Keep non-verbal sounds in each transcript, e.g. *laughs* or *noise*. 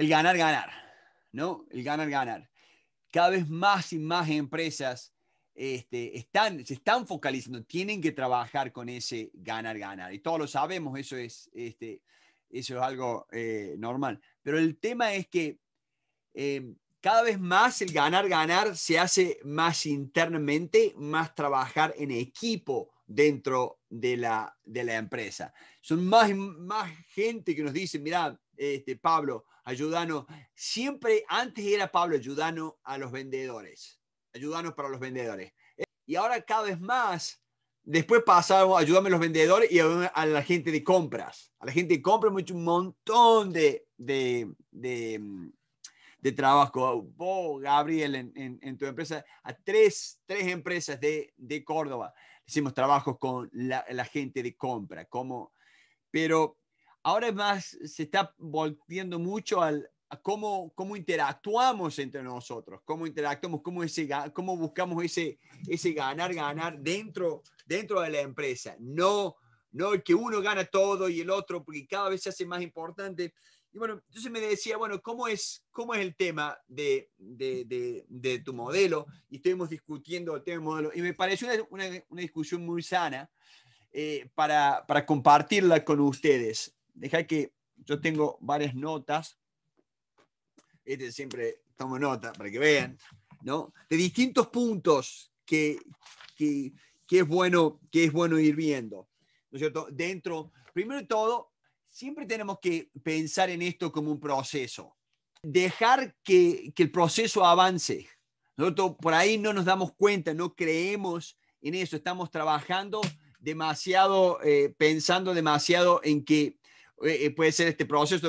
el ganar, ganar, ¿no? El ganar, ganar. Cada vez más y más empresas este, están, se están focalizando, tienen que trabajar con ese ganar, ganar. Y todos lo sabemos, eso es, este, eso es algo eh, normal. Pero el tema es que eh, cada vez más el ganar, ganar se hace más internamente, más trabajar en equipo dentro de la, de la empresa. Son más, más gente que nos dice, mira, este, Pablo, ayudanos. Siempre antes era Pablo, ayudanos a los vendedores. Ayudanos para los vendedores. Y ahora cada vez más, después pasamos, ayúdame a los vendedores y a, la gente de compras. A la gente de compras hecho un montón de, de, de trabajo. Vos, Gabriel, en, en, tu empresa, a tres, tres empresas de, de Córdoba, hicimos trabajos con la, la, gente de compra, como, pero ahora más se está volviendo mucho al, a cómo, cómo interactuamos entre nosotros, cómo interactuamos, cómo, ese, cómo buscamos ese, ese ganar, ganar dentro, dentro de la empresa. No, no el que uno gana todo y el otro, porque cada vez se hace más importante. Y bueno, entonces me decía, bueno, ¿cómo es, cómo es el tema de, de, de, tu modelo? Y estuvimos discutiendo el tema del modelo. Y me pareció una, una, discusión muy sana eh, para, para compartirla con ustedes. Deja que yo tengo varias notas. Este siempre tomo nota para que vean, ¿no? De distintos puntos que, que, que es, bueno, que es bueno ir viendo, ¿no es cierto? Dentro, primero de todo, siempre tenemos que pensar en esto como un proceso. Dejar que, el proceso avance. Nosotros por ahí no nos damos cuenta, no creemos en eso, estamos trabajando demasiado, eh, pensando demasiado en que eh, eh, puede ser este proceso,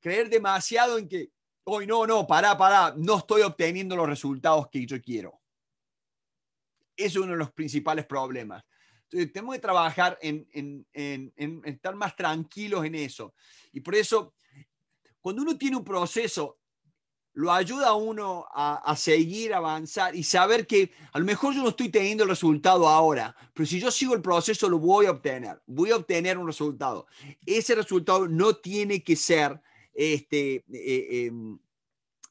creer demasiado en que, hoy no, no, pará, pará, no estoy obteniendo los resultados que yo quiero. es uno de los principales problemas tenemos que trabajar en, estar más tranquilos en eso. Y por eso, cuando uno tiene un proceso, lo ayuda a uno a, a, seguir, avanzar y saber que a lo mejor yo no estoy teniendo el resultado ahora, pero si yo sigo el proceso lo voy a obtener, voy a obtener un resultado. Ese resultado no tiene que ser este, eh, em,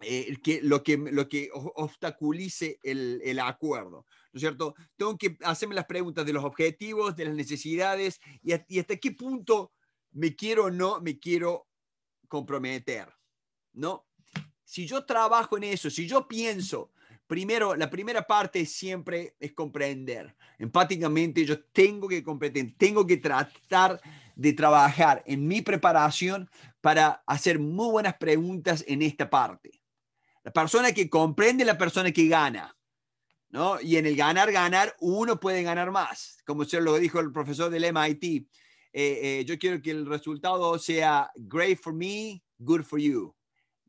eh, que, lo, que, lo que obstaculice el, el acuerdo. ¿no es cierto? Tengo que hacerme las preguntas de los objetivos, de las necesidades y, hasta qué punto me quiero o no me quiero comprometer, ¿no? Si yo trabajo en eso, si yo pienso, primero, la primera parte siempre es comprender. Empáticamente yo tengo que comprender, tengo que tratar de trabajar en mi preparación para hacer muy buenas preguntas en esta parte. La persona que comprende la persona que gana. ¿no? Y en el ganar, ganar, uno puede ganar más, como se lo dijo el profesor del MIT. Eh, eh, yo quiero que el resultado sea great for me, good for you.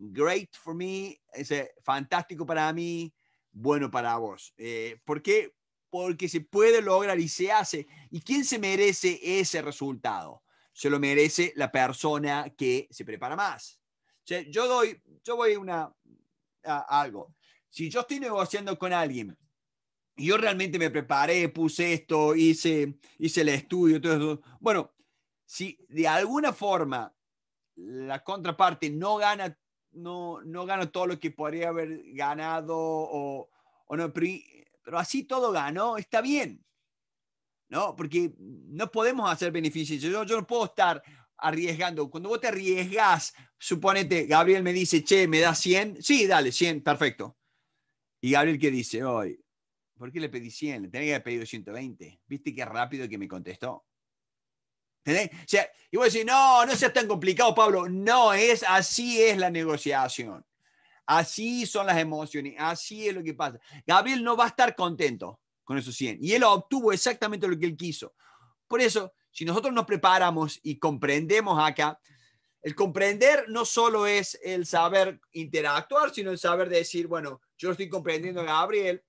Great for me, es fantástico para mí, bueno para vos. Eh, ¿Por qué? Porque se puede lograr y se hace. ¿Y quién se merece ese resultado? Se lo merece la persona que se prepara más. yo doy, yo voy una, a algo. Si yo estoy negociando con alguien yo realmente me preparé, puse esto, hice, hice el estudio, todo eso. Bueno, si de alguna forma la contraparte no gana, no, no gana todo lo que podría haber ganado o, o no, pero, así todo ganó, está bien. ¿no? Porque no podemos hacer beneficios. Yo, yo no puedo estar arriesgando. Cuando vos te arriesgas, suponete, Gabriel me dice, che, ¿me da 100? Sí, dale, 100, perfecto. Y Gabriel, ¿qué dice? Hoy, ¿Por qué le pedí 100? Le tenía que haber pedido 120. ¿Viste qué rápido que me contestó? ¿Entendés? O sea, y vos decís, no, no seas tan complicado, Pablo. No, es así es la negociación. Así son las emociones. Así es lo que pasa. Gabriel no va a estar contento con esos 100. Y él obtuvo exactamente lo que él quiso. Por eso, si nosotros nos preparamos y comprendemos acá, el comprender no solo es el saber interactuar, sino el saber decir, bueno, yo estoy comprendiendo a Gabriel,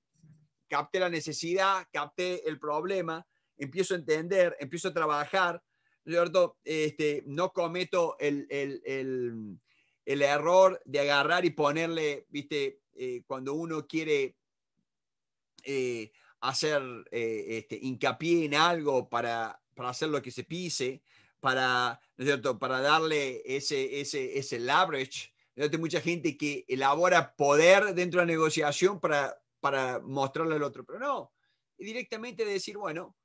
capte la necesidad, capte el problema, empiezo a entender, empiezo a trabajar, Este, no cometo el, el, el, error de agarrar y ponerle, viste, eh, cuando uno quiere eh, hacer eh, este, hincapié en algo para, para hacer lo que se pise, para, ¿no es cierto? para darle ese, ese, ese leverage. Hay mucha gente que elabora poder dentro de la negociación para, para mostrarle al otro, pero no, directamente decir, bueno,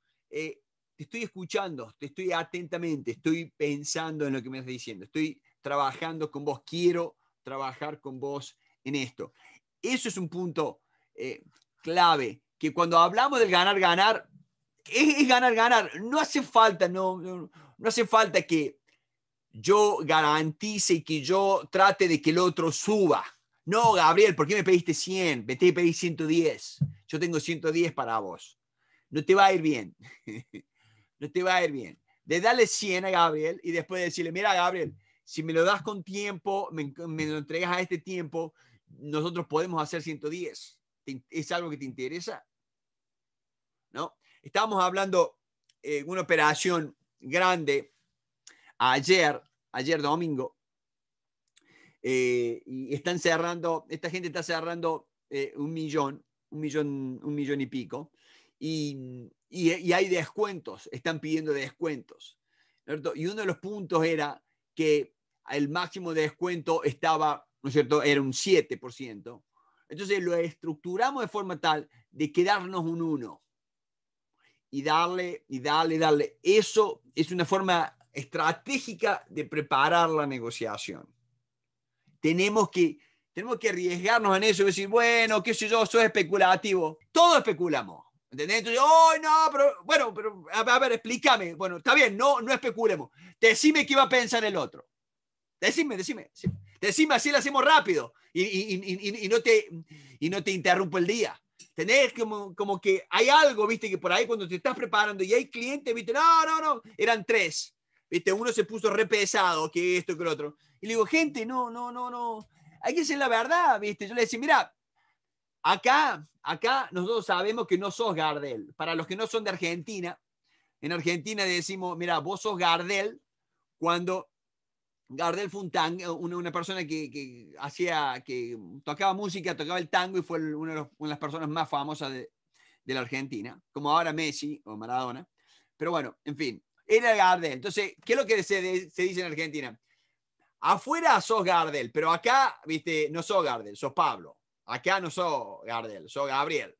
te estoy escuchando, te estoy atentamente, estoy pensando en lo que me estás diciendo, estoy trabajando con vos, quiero trabajar con vos en esto. Eso es un punto eh, clave, que cuando hablamos del ganar, ganar, es, ganar, ganar. No hace falta, no, no, hace falta que yo garantice y que yo trate de que el otro suba. No, Gabriel, ¿por qué me pediste 100? Me te pedí 110. Yo tengo 110 para vos. No te va a ir bien. *laughs* no te va a ir bien. De darle 100 a Gabriel y después decirle, mira, Gabriel, si me lo das con tiempo, me, me lo entregas a este tiempo, nosotros podemos hacer 110. ¿Es algo que te interesa? ¿No? Estábamos hablando de eh, una operación grande ayer, ayer domingo, eh, y están cerrando, esta gente está cerrando eh, un millón, un millón, un millón y pico, y, y, hay descuentos, están pidiendo descuentos. Y uno de los puntos era que el máximo de descuento estaba, ¿no es cierto?, era un 7%. Entonces lo estructuramos de forma tal de quedarnos un 1 y darle, y darle, darle. Eso es una forma estratégica de preparar la negociación. Tenemos que, tenemos que arriesgarnos en eso y decir, bueno, qué sé yo, soy especulativo. Todo especulamos. ¿Entendés? Entonces, oh, no, pero bueno, pero a, ver, explícame. Bueno, está bien, no, no especulemos. Decime qué va a pensar el otro. Decime, decime. Decime, así lo hacemos rápido y, y, y, no te, y no te interrumpo el día. Tenés como, como que hay algo, viste, que por ahí cuando te estás preparando y hay clientes, viste, no, no, no, eran tres. Viste, uno se puso re pesado, que esto, que el otro. Y le digo, gente, no, no, no, no. Hay que decir la verdad, viste. Yo le decía, mira, acá, acá nosotros sabemos que no sos Gardel. Para los que no son de Argentina, en Argentina decimos, mira, vos sos Gardel cuando Gardel fue un una, persona que, hacía, que tocaba música, tocaba el tango y fue una de, las personas más famosas de, la Argentina, como ahora Messi o Maradona. Pero bueno, en fin, era Gardel. Entonces, ¿qué es lo que se, dice en Argentina? Afuera sos Gardel, pero acá, viste, no sos Gardel, sos Pablo. Acá no sos Gardel, sos Gabriel.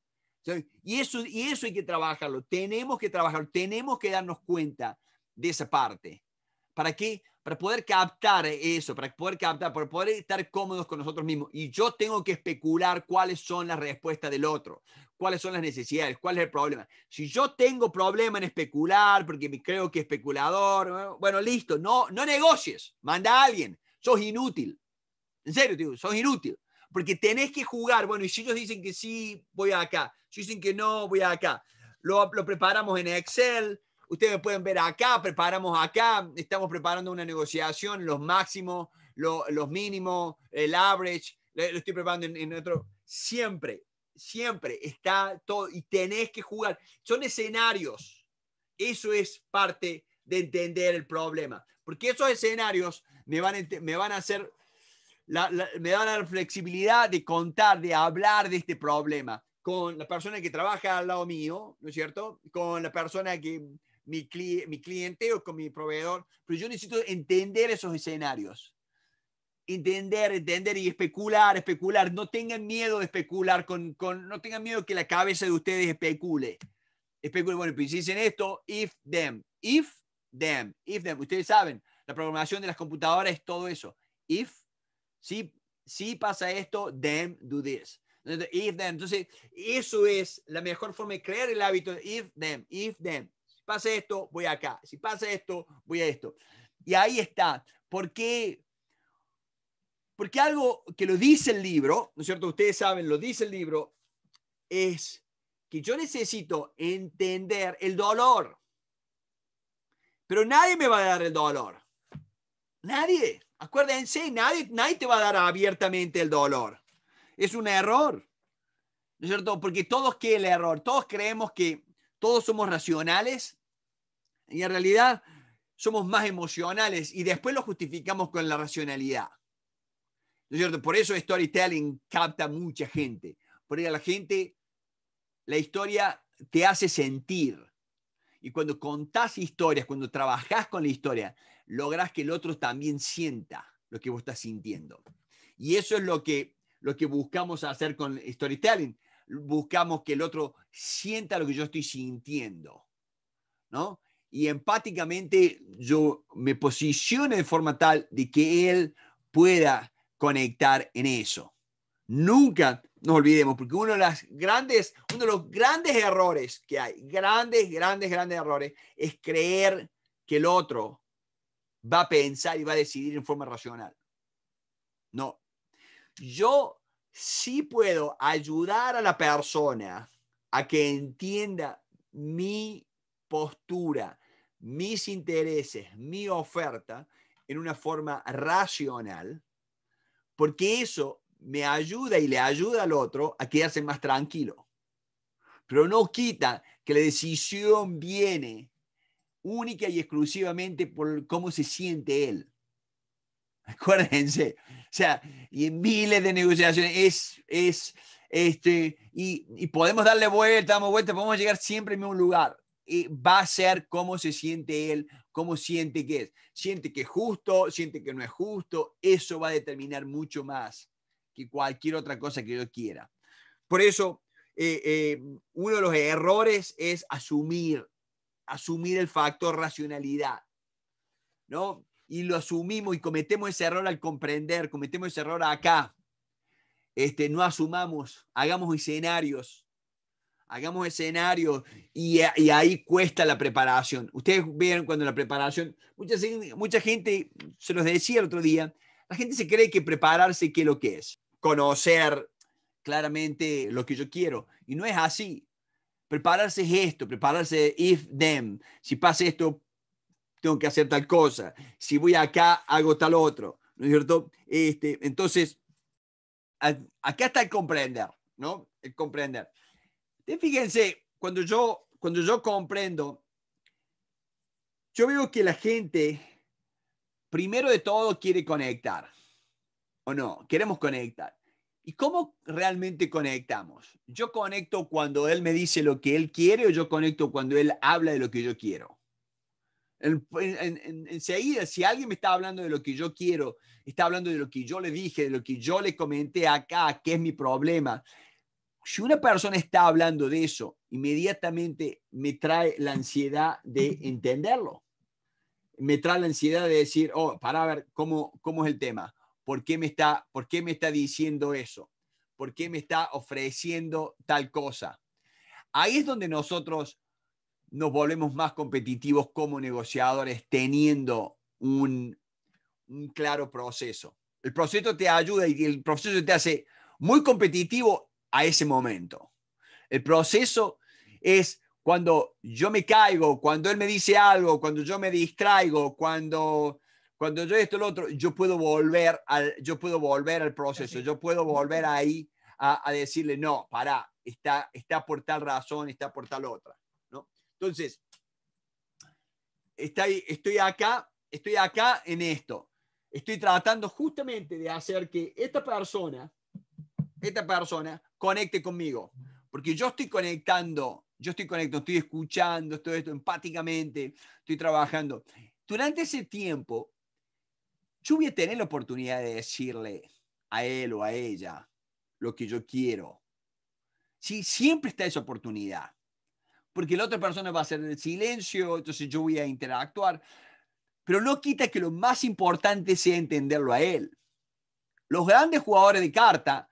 Y eso, y eso hay que trabajarlo, tenemos que trabajarlo, tenemos que darnos cuenta de esa parte. ¿Para qué? Para poder captar eso, para poder captar, para poder estar cómodos con nosotros mismos. Y yo tengo que especular cuáles son las respuestas del otro, cuáles son las necesidades, cuál es el problema. Si yo tengo problema en especular porque me creo que especulador, bueno, listo, no, no negocies, manda a alguien, sos inútil. En serio, tío, sos inútil. Porque tenés que jugar, bueno, y si ellos dicen que sí, voy acá, si dicen que no, voy acá. Lo, lo preparamos en Excel, Ustedes pueden ver acá, preparamos acá, estamos preparando una negociación, los máximos, los mínimos, el average, lo estoy preparando en, otro. Siempre, siempre está todo y tenés que jugar. Son escenarios. Eso es parte de entender el problema. Porque esos escenarios me van me van a hacer, me van a dar flexibilidad de contar, de hablar de este problema con la persona que trabaja al lado mío, ¿no es cierto? Con la persona que mi, mi cliente o con mi proveedor, pero yo necesito entender esos escenarios. Entender, entender y especular, especular. No tengan miedo de especular, con, con, no tengan miedo que la cabeza de ustedes especule. Especule, bueno, pues dicen esto, if them, if them, if them. Ustedes saben, la programación de las computadoras es todo eso. If, si, si pasa esto, them do this. If them. Entonces, eso es la mejor forma de crear el hábito. If them, if them pasa esto, voy acá. Si pasa esto, voy a esto. Y ahí está. ¿Por qué? Porque algo que lo dice el libro, ¿no es cierto? Ustedes saben, lo dice el libro, es que yo necesito entender el dolor. Pero nadie me va a dar el dolor. Nadie. Acuérdense, nadie, nadie te va a dar abiertamente el dolor. Es un error. ¿No es cierto? Porque todos que el error, todos creemos que todos somos racionales y en realidad somos más emocionales y después lo justificamos con la racionalidad. ¿No es cierto? Por eso storytelling capta mucha gente. Porque la gente, la historia te hace sentir. Y cuando contás historias, cuando trabajás con la historia, lográs que el otro también sienta lo que vos estás sintiendo. Y eso es lo que, lo que buscamos hacer con storytelling. Buscamos que el otro sienta lo que yo estoy sintiendo. ¿no? Y empáticamente yo me posicione de forma tal de que él pueda conectar en eso. Nunca nos olvidemos, porque uno de, las grandes, uno de los grandes errores que hay, grandes, grandes, grandes errores, es creer que el otro va a pensar y va a decidir en forma racional. No. Yo sí puedo ayudar a la persona a que entienda mi postura, mis intereses, mi oferta en una forma racional, porque eso me ayuda y le ayuda al otro a quedarse más tranquilo. Pero no quita que la decisión viene única y exclusivamente por cómo se siente él. *laughs* Acuérdense, o sea, y en miles de negociaciones es, es, este, y, y podemos darle vuelta, damos vuelta, podemos llegar siempre al mismo lugar. Y va a ser cómo se siente él, cómo siente que es. Siente que es justo, siente que no es justo, eso va a determinar mucho más que cualquier otra cosa que yo quiera. Por eso, eh, eh, uno de los errores es asumir asumir el factor racionalidad, ¿no? Y lo asumimos y cometemos ese error al comprender, cometemos ese error acá. Este, no asumamos, hagamos escenarios, hagamos escenarios y, ahí cuesta la preparación. Ustedes vieron cuando la preparación, mucha, mucha gente, se los decía el otro día, la gente se cree que prepararse, ¿qué es lo que es? Conocer claramente lo que yo quiero. Y no es así. Prepararse es esto, prepararse if them. Si pasa esto, tengo que hacer tal cosa. Si voy acá, hago tal otro. ¿No es cierto? Este, entonces, acá está el comprender, ¿no? El comprender. Fíjense, cuando yo, cuando yo comprendo, yo veo que la gente, primero de todo, quiere conectar. ¿O no? Queremos conectar. ¿Y cómo realmente conectamos? ¿Yo conecto cuando él me dice lo que él quiere o yo conecto cuando él habla de lo que yo quiero? Enseguida, si alguien me está hablando de lo que yo quiero, está hablando de lo que yo le dije, de lo que yo le comenté acá, que es mi problema. Si una persona está hablando de eso, inmediatamente me trae la ansiedad de entenderlo. Me trae la ansiedad de decir, oh, para ver cómo, cómo es el tema. ¿Por qué me está, por qué me está diciendo eso? ¿Por qué me está ofreciendo tal cosa? Ahí es donde nosotros nos volvemos más competitivos como negociadores teniendo un, un claro proceso. El proceso te ayuda y el proceso te hace muy competitivo a ese momento. El proceso es cuando yo me caigo, cuando él me dice algo, cuando yo me distraigo, cuando cuando yo esto lo otro, yo puedo volver al, yo puedo volver al proceso, yo puedo volver ahí a, decirle, no, para, está, está por tal razón, está por tal otra, ¿no? Entonces, estoy, estoy acá, estoy acá en esto. Estoy tratando justamente de hacer que esta persona, esta persona conecte conmigo, porque yo estoy conectando, yo estoy conectando, estoy escuchando todo esto empáticamente, estoy trabajando. Durante ese tiempo, yo voy a tener la oportunidad de decirle a él o a ella lo que yo quiero. Sí, siempre está esa oportunidad. Porque la otra persona va a hacer el silencio, entonces yo voy a interactuar. Pero no quita que lo más importante sea entenderlo a él. Los grandes jugadores de carta,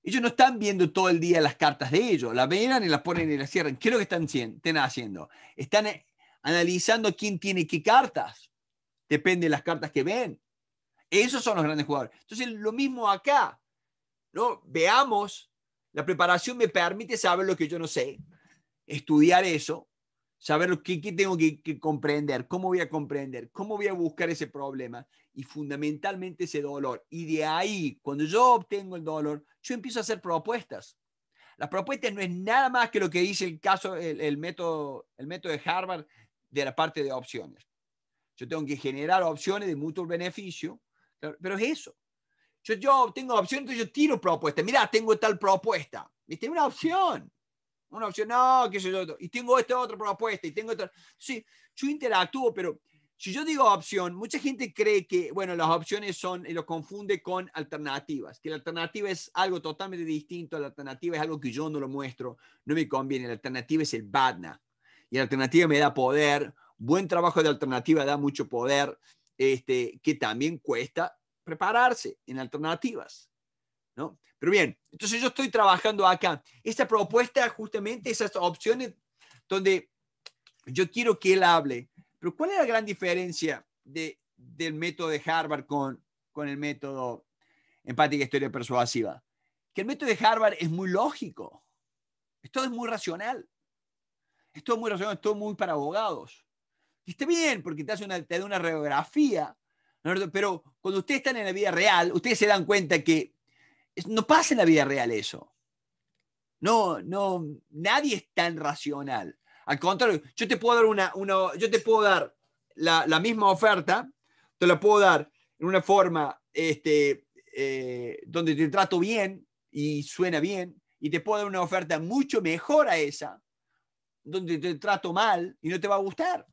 ellos no están viendo todo el día las cartas de ellos, las ven y las ponen y las cierran. ¿Qué es lo que están, están haciendo? Están eh, analizando quién tiene qué cartas. Depende de las cartas que ven. Esos son los grandes jugadores. Entonces, lo mismo acá. ¿no? Veamos, la preparación me permite saber lo que yo no sé, estudiar eso, saber lo que, tengo que, comprender, cómo voy a comprender, cómo voy a buscar ese problema y fundamentalmente ese dolor. Y de ahí, cuando yo obtengo el dolor, yo empiezo a hacer propuestas. La propuesta no es nada más que lo que dice el caso, el, método, el método de Harvard de la parte de opciones. Yo tengo que generar opciones de mutuo beneficio pero es eso. Yo, yo tengo opción, entonces yo tiro propuesta. Mira, tengo tal propuesta. ¿Viste? Una opción. Una opción, no, qué sé yo, y tengo esta otra propuesta, y tengo otra. Sí, yo interactúo, pero si yo digo opción, mucha gente cree que, bueno, las opciones son, y lo confunde con alternativas, que la alternativa es algo totalmente distinto, la alternativa es algo que yo no lo muestro, no me conviene, la alternativa es el badna, y la alternativa me da poder, buen trabajo de alternativa da mucho poder, este, que también cuesta prepararse en alternativas, ¿no? Pero bien, entonces yo estoy trabajando acá. Esta propuesta, justamente esas opciones donde yo quiero que él hable pero ¿cuál es la gran diferencia de, del método de Harvard con, con el método empática historia persuasiva? Que el método de Harvard es muy lógico. Esto es muy racional. Esto es muy racional, esto es muy para abogados. Está bien, porque te, hace una, te da una radiografía, pero cuando ustedes están en la vida real, ustedes se dan cuenta que no pasa en la vida real eso. No, no, nadie es tan racional. Al contrario, yo te puedo dar una, una yo te puedo dar la, la, misma oferta, te la puedo dar en una forma este, eh, donde te trato bien y suena bien, y te puedo dar una oferta mucho mejor a esa, donde te trato mal y no te va a gustar.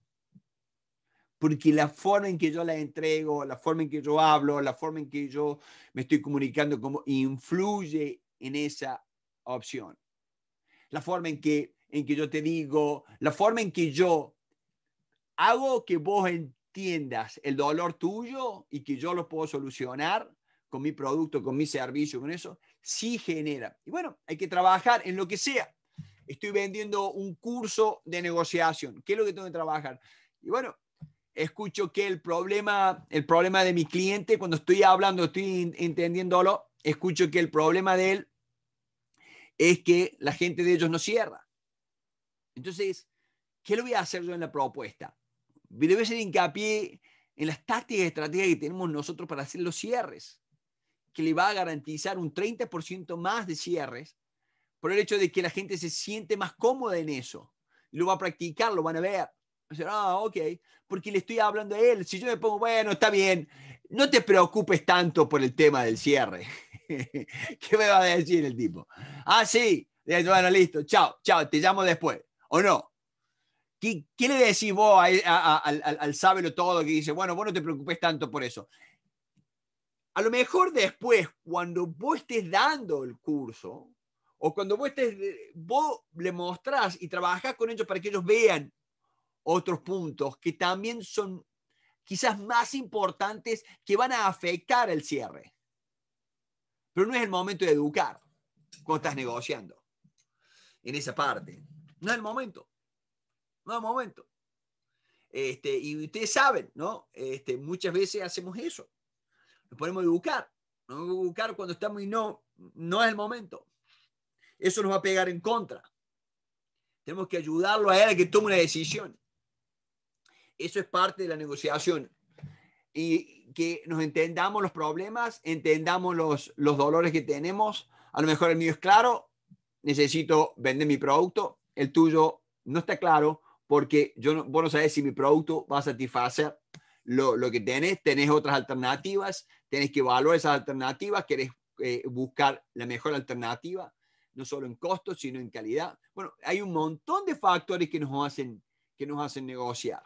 Porque la forma en que yo la entrego, la forma en que yo hablo, la forma en que yo me estoy comunicando, como influye en esa opción. La forma en que en que yo te digo, la forma en que yo hago que vos entiendas el dolor tuyo y que yo lo puedo solucionar con mi producto, con mi servicio, con eso, sí genera. Y bueno, hay que trabajar en lo que sea. Estoy vendiendo un curso de negociación. ¿Qué es lo que tengo que trabajar? Y bueno, escucho que el problema, el problema de mi cliente, cuando estoy hablando, estoy entendiéndolo, escucho que el problema de él es que la gente de ellos no cierra. Entonces, ¿qué le voy a hacer yo en la propuesta? Debe ser hincapié en las tácticas y estrategias que tenemos nosotros para hacer los cierres, que le va a garantizar un 30% más de cierres por el hecho de que la gente se siente más cómoda en eso. Lo va a practicar, lo van a ver. Ah, ok, porque le estoy hablando a él. Si yo me pongo, bueno, está bien, no te preocupes tanto por el tema del cierre. *laughs* ¿Qué me va a decir el tipo? Ah, sí, bueno, listo, chao, chao, te llamo después. ¿O no? ¿Qué, qué le decís vos al, al sábelo todo que dice, bueno, vos no te preocupes tanto por eso? A lo mejor después, cuando vos estés dando el curso, o cuando vos, estés, vos le mostrás y trabajás con ellos para que ellos vean otros puntos que también son quizás más importantes que van a afectar el cierre. Pero no es el momento de educar cuando estás negociando en esa parte. No es el momento. No es el momento. Este, y ustedes saben, ¿no? Este, muchas veces hacemos eso. Nos ponemos a educar. Nos a educar cuando estamos y no, no es el momento. Eso nos va a pegar en contra. Tenemos que ayudarlo a él a que tome una decisión. Eso es parte de la negociación. Y que nos entendamos los problemas, entendamos los, dolores que tenemos. A lo mejor el mío es claro, necesito vender mi producto, el tuyo no está claro porque yo no, vos no sabes si mi producto va a satisfacer lo, que tenés, tenés otras alternativas, tenés que evaluar esas alternativas, querés eh, buscar la mejor alternativa, no solo en costos, sino en calidad. Bueno, hay un montón de factores que nos hacen, que nos hacen negociar.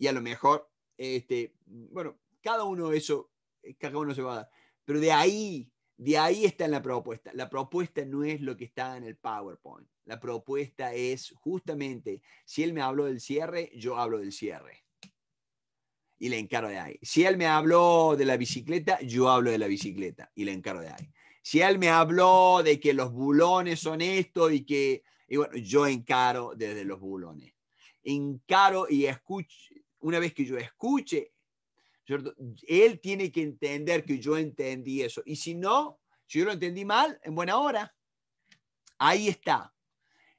Y a lo mejor, este, bueno, cada uno eso, eh, cada uno se va a dar. Pero de ahí de ahí está en la propuesta. La propuesta no es lo que está en el PowerPoint. La propuesta es justamente, si él me habló del cierre, yo hablo del cierre. Y le encargo de ahí. Si él me habló de la bicicleta, yo hablo de la bicicleta y le encargo de ahí. Si él me habló de que los bulones son esto y que, y bueno, yo encaro desde los bulones. Encaro y escucho, una vez que yo escuche él tiene que entender que yo entendí eso. Y si no, si yo lo entendí mal, en buena hora. Ahí está.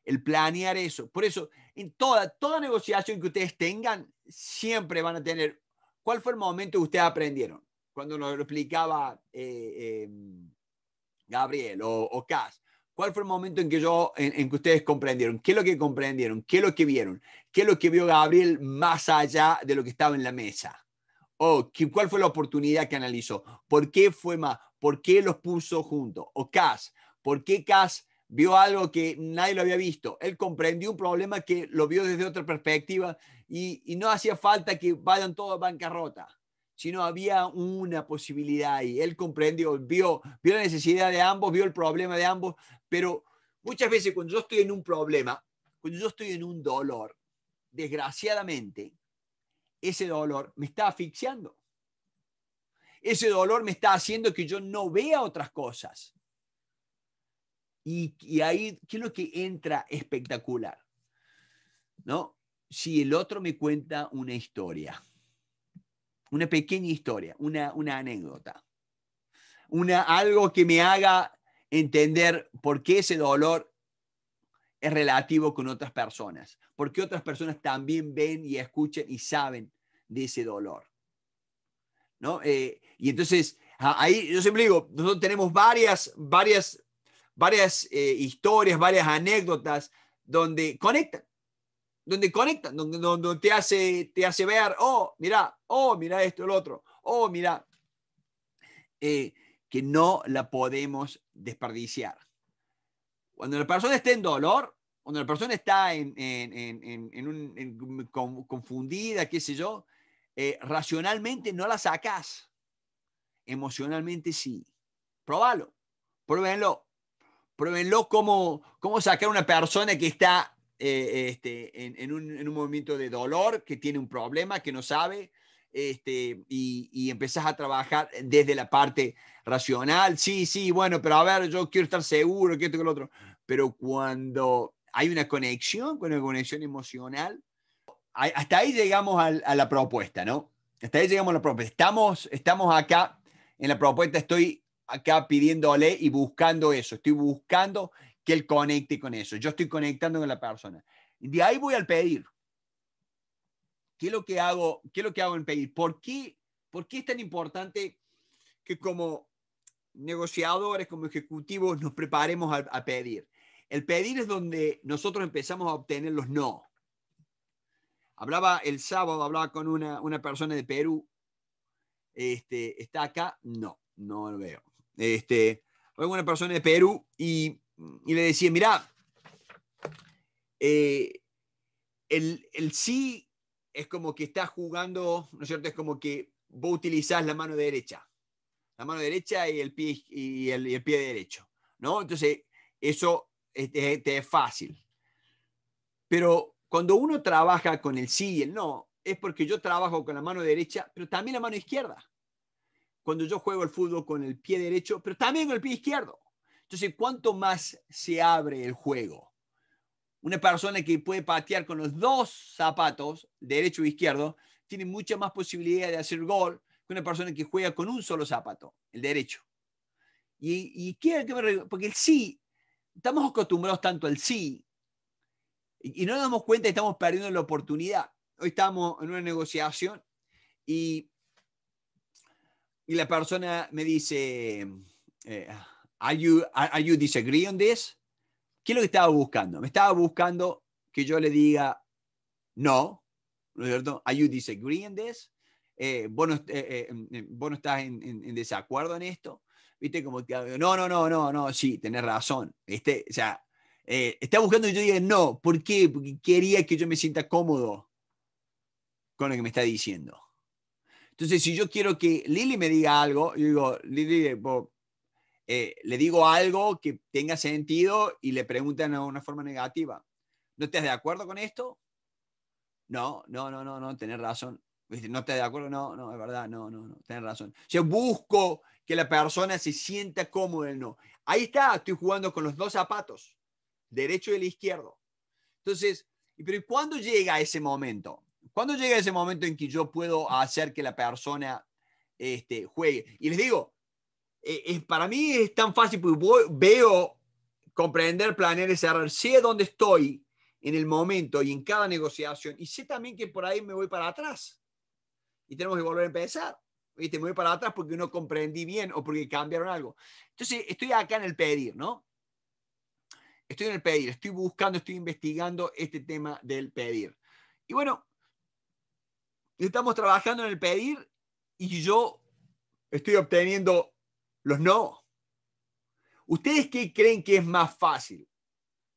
El planear eso. Por eso, en toda, toda negociación que ustedes tengan, siempre van a tener. ¿Cuál fue el momento que ustedes aprendieron? Cuando nos lo explicaba eh, em, Gabriel o, o Cas. ¿Cuál fue el momento en que yo, en, que ustedes comprendieron? ¿Qué es lo que comprendieron? ¿Qué es lo que vieron? ¿Qué es lo que vio Gabriel más allá de lo que estaba en la mesa? o cuál fue la oportunidad que analizó, por qué fue más, por qué los puso juntos, o Cas, por qué Cas vio algo que nadie lo había visto. Él comprendió un problema que lo vio desde otra perspectiva y, y no hacía falta que vayan todos a bancarrota, sino había una posibilidad y él comprendió, vio, vio la necesidad de ambos, vio el problema de ambos, pero muchas veces cuando yo estoy en un problema, cuando yo estoy en un dolor, desgraciadamente, ese dolor me está asfixiando. Ese dolor me está haciendo que yo no vea otras cosas. Y, ahí, ¿qué es lo que entra espectacular? ¿No? Si el otro me cuenta una historia, una pequeña historia, una, una anécdota, una, algo que me haga entender por qué ese dolor es relativo con otras personas, porque otras personas también ven y escuchan y saben de ese dolor. ¿No? Eh, y entonces, ahí yo siempre digo, nosotros tenemos varias, varias varias eh, historias, varias anécdotas donde conectan, donde conectan, donde, donde, te, hace, te hace ver, oh, mira, oh, mira esto, el otro, oh, mira, eh, que no la podemos desperdiciar. Cuando la persona está en dolor, cuando la persona está en, en, en, un, confundida, qué sé yo, eh, racionalmente no la sacas. Emocionalmente sí. Probalo, pruébenlo pruébenlo cómo, cómo sacar a una persona que está eh, este, en, un, en, un, movimiento de dolor, que tiene un problema, que no sabe, este, y, y empezás a trabajar desde la parte racional. Sí, sí, bueno, pero a ver, yo quiero estar seguro que esto que lo otro. Pero cuando hay una conexión, con una conexión emocional, hasta ahí llegamos a, la propuesta, ¿no? Hasta ahí llegamos a la propuesta. Estamos, estamos acá en la propuesta, estoy acá pidiéndole y buscando eso. Estoy buscando que él conecte con eso. Yo estoy conectando con la persona. De ahí voy al pedir. ¿Qué es lo que hago? ¿Qué es lo que hago en pedir? ¿Por qué, por qué es tan importante que como negociadores, como ejecutivos, nos preparemos a, pedir? El pedir es donde nosotros empezamos a obtener los no. Hablaba el sábado, hablaba con una, una persona de Perú. Este, ¿Está acá? No, no lo veo este, una persona de Perú y, le decía, mira, eh, el, el, sí es como que está jugando, ¿no es cierto? Es como que vos utilizás la mano derecha, la mano derecha y el pie, y el, pie derecho, ¿no? Entonces, eso te, es fácil. Pero cuando uno trabaja con el sí y el no, es porque yo trabajo con la mano derecha, pero también la mano izquierda cuando yo juego el fútbol con el pie derecho, pero también con el pie izquierdo. Entonces, ¿cuánto más se abre el juego? Una persona que puede patear con los dos zapatos, derecho e izquierdo, tiene mucha más posibilidad de hacer gol que una persona que juega con un solo zapato, el derecho. Y, y que porque el sí, estamos acostumbrados tanto al sí, y, y no nos damos cuenta que estamos perdiendo la oportunidad. Hoy estamos en una negociación y y la persona me dice, eh, are, you, are you disagree on this? ¿Qué es lo que estaba buscando? Me estaba buscando que yo le diga no, ¿no es cierto? Are you disagree on this? Eh, vos, no, eh, estás en, desacuerdo en esto. ¿Viste? Como que, no, no, no, no, no, sí, tenés razón. Este, o sea, está buscando que yo diga no. ¿Por qué? Porque quería que yo me sienta cómodo con lo que me está diciendo. Entonces, si yo quiero que Lili me diga algo, yo digo, Lili, eh, le digo algo que tenga sentido y le preguntan de una forma negativa. ¿No estás de acuerdo con esto? No, no, no, no, no, tenés razón. ¿No estás de acuerdo? No, no, es verdad, no, no, no, tenés razón. Yo busco que la persona se sienta cómoda, no. Ahí está, estoy jugando con los dos zapatos, derecho y el izquierdo. Entonces, pero ¿cuándo llega ese momento? ¿Cuándo llega ese momento en que yo puedo hacer que la persona este, juegue? Y les digo, eh, para mí es tan fácil porque veo comprender, planear y cerrar. Sé dónde estoy en el momento y en cada negociación. Y sé también que por ahí me voy para atrás. Y tenemos que volver a empezar. ¿Viste? Me voy para atrás porque no comprendí bien o porque cambiaron algo. Entonces, estoy acá en el pedir, ¿no? Estoy en el pedir, estoy buscando, estoy investigando este tema del pedir. Y bueno, estamos trabajando en el pedir y yo estoy obteniendo los no. ¿Ustedes qué creen que es más fácil?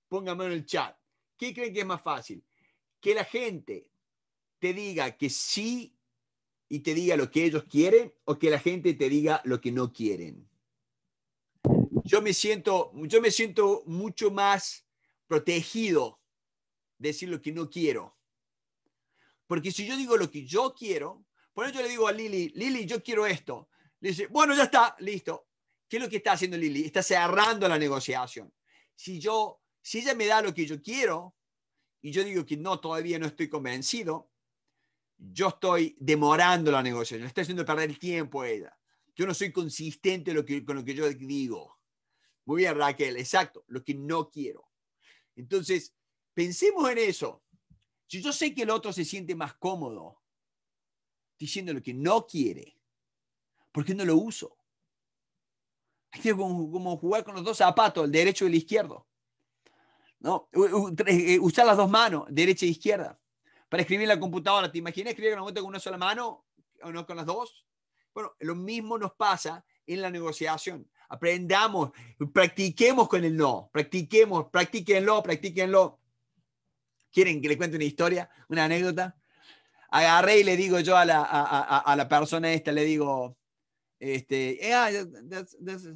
Pónganme en el chat. ¿Qué creen que es más fácil? Que la gente te diga que sí y te diga lo que ellos quieren o que la gente te diga lo que no quieren. Yo me siento, yo me siento mucho más protegido de decir lo que no quiero. Porque si yo digo lo que yo quiero, por eso yo le digo a Lili, Lili, yo quiero esto. Le dice, bueno, ya está, listo. ¿Qué es lo que está haciendo Lili? Está cerrando la negociación. Si yo, si ella me da lo que yo quiero y yo digo que no, todavía no estoy convencido, yo estoy demorando la negociación, le estoy haciendo perder el tiempo a ella. Yo no soy consistente con lo que yo digo. Muy bien, Raquel, exacto, lo que no quiero. Entonces, pensemos en eso. Si yo sé que el otro se siente más cómodo diciendo lo que no quiere, ¿por qué no lo uso? Es como, jugar con los dos zapatos, el derecho y el izquierdo. ¿No? Eh, usar las dos manos, derecha e izquierda. Para escribir en la computadora, ¿te imaginas escribir con una sola mano o no con las dos? Bueno, lo mismo nos pasa en la negociación. Aprendamos, practiquemos con el no, practiquemos, practíquenlo, practíquenlo. ¿Quieren que le cuente una historia, una anécdota? Agarré y le digo yo a la, a, a, la persona esta, le digo, este, yeah, that's, that's,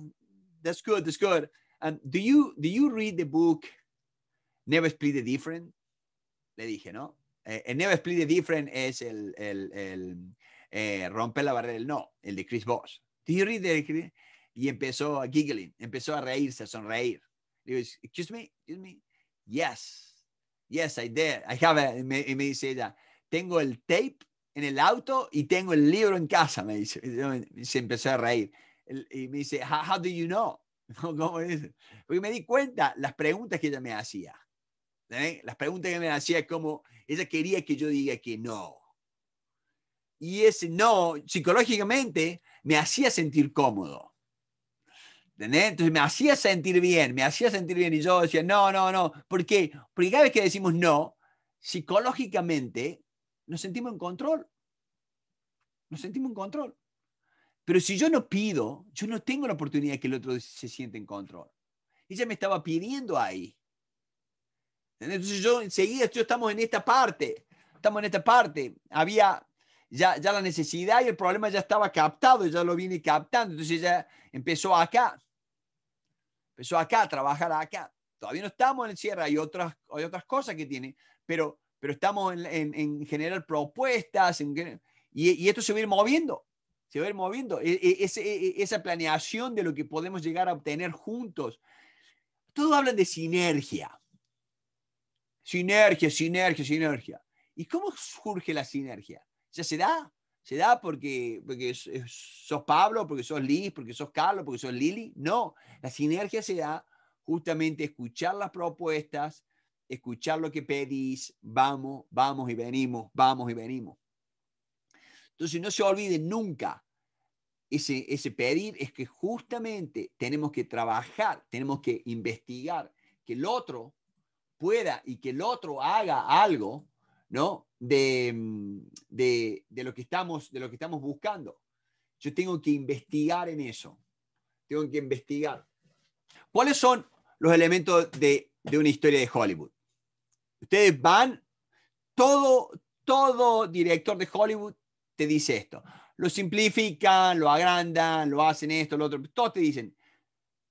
that's good, that's good. And do, you, do you read the book Never Split the Different? Le dije, ¿no? Eh, Never Split the Different es el, el, el eh, romper la barrera del no, el de Chris Bosch. Do you read the, y empezó a giggling, empezó a reírse, a sonreír. Le digo, excuse me, excuse me. Yes, yes, I did. I have a, y me, me dice ella, tengo el tape en el auto y tengo el libro en casa, me dice. Se empezó a reír. Y me dice, how, how do you know? *laughs* ¿Cómo es? Porque me di cuenta las preguntas que ella me hacía. ¿eh? Las preguntas que me hacía como, ella quería que yo diga que no. Y ese no, psicológicamente, me hacía sentir cómodo. Entonces me hacía sentir bien, me hacía sentir bien. Y yo decía, no, no, no. ¿Por qué? Porque cada vez que decimos no, psicológicamente nos sentimos en control. Nos sentimos en control. Pero si yo no pido, yo no tengo la oportunidad de que el otro se siente en control. Ella me estaba pidiendo ahí. Entonces yo enseguida, yo estamos en esta parte, estamos en esta parte. Había ya, ya la necesidad y el problema ya estaba captado, ya lo viene captando. Entonces ya empezó acá, empezó acá a trabajar acá. Todavía no estamos en el cierre, hay otras, hay otras cosas que tiene, pero pero estamos en, en, generar propuestas en, y, esto se va a ir moviendo, se va a ir moviendo. E, e, e, esa planeación de lo que podemos llegar a obtener juntos. Todos hablan de sinergia. Sinergia, sinergia, sinergia. ¿Y cómo surge la sinergia? ¿Ya se da? ¿Se da porque, porque sos Pablo, porque sos Liz, porque sos Carlos, porque sos Lili? No, la sinergia se da justamente escuchar las propuestas, escuchar lo que pedís, vamos, vamos y venimos, vamos y venimos. Entonces no se olviden nunca ese, ese pedir, es que justamente tenemos que trabajar, tenemos que investigar, que el otro pueda y que el otro haga algo, ¿no? De, de, de, lo que estamos, de lo que estamos buscando. Yo tengo que investigar en eso. Tengo que investigar. ¿Cuáles son los elementos de, de una historia de Hollywood? Ustedes van, todo, todo director de Hollywood te dice esto. Lo simplifican, lo agrandan, lo hacen esto, lo otro. Todos te dicen,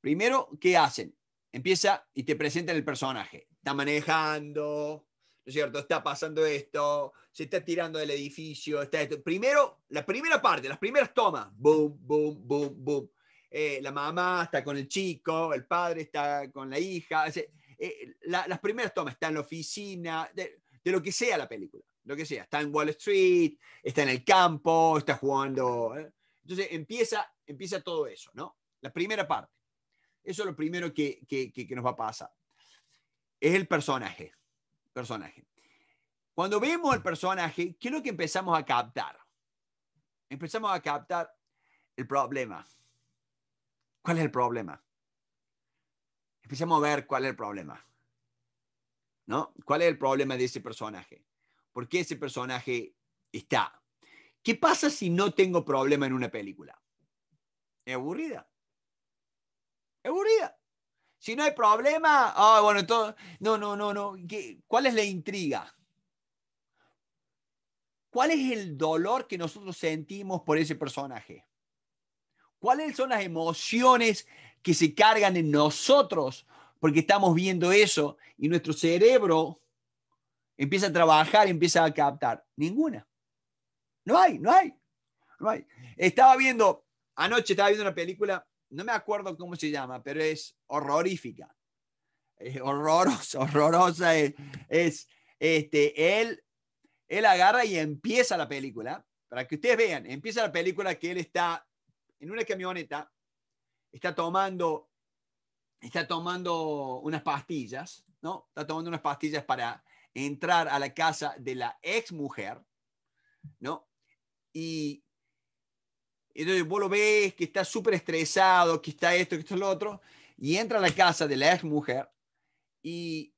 primero, ¿qué hacen? Empieza y te presentan el personaje. Está manejando, ¿no es cierto? Está pasando esto, se está tirando del edificio, está esto. Primero, la primera parte, las primeras tomas, boom, boom, boom, boom. Eh, la mamá está con el chico, el padre está con la hija. Eh, las primeras tomas, está en la oficina, de, lo que sea la película, lo que sea, está en Wall Street, está en el campo, está jugando. ¿eh? Entonces empieza, empieza todo eso, ¿no? La primera parte. Eso es lo primero que, que, que, nos va a pasar. Es el personaje. Personaje. Cuando vemos el personaje, ¿qué es lo que empezamos a captar? Empezamos a captar el problema. ¿Cuál es el problema? Empecemos a ver cuál es el problema. ¿No? ¿Cuál es el problema de ese personaje? ¿Por qué ese personaje está? ¿Qué pasa si no tengo problema en una película? ¿Es aburrida? Es aburrida. Si no hay problema, ah, bueno, todo, no, no, no, no. ¿Cuál es la intriga? ¿Cuál es el dolor que nosotros sentimos por ese personaje? ¿Cuáles son las emociones que se cargan en nosotros porque estamos viendo eso y nuestro cerebro empieza a trabajar, empieza a captar? Ninguna. No hay, no hay. No hay. Estaba viendo, anoche estaba viendo una película, no me acuerdo cómo se llama, pero es horrorífica. Es horrorosa, *laughs* horrorosa. Es, es este, él, él agarra y empieza la película, para que ustedes vean, empieza la película que él está en una camioneta, está tomando, está tomando unas pastillas, ¿no? Está tomando unas pastillas para entrar a la casa de la ex mujer, ¿no? Y entonces vos lo ves que está súper estresado, que está esto, que esto, lo otro, y entra a la casa de la ex mujer y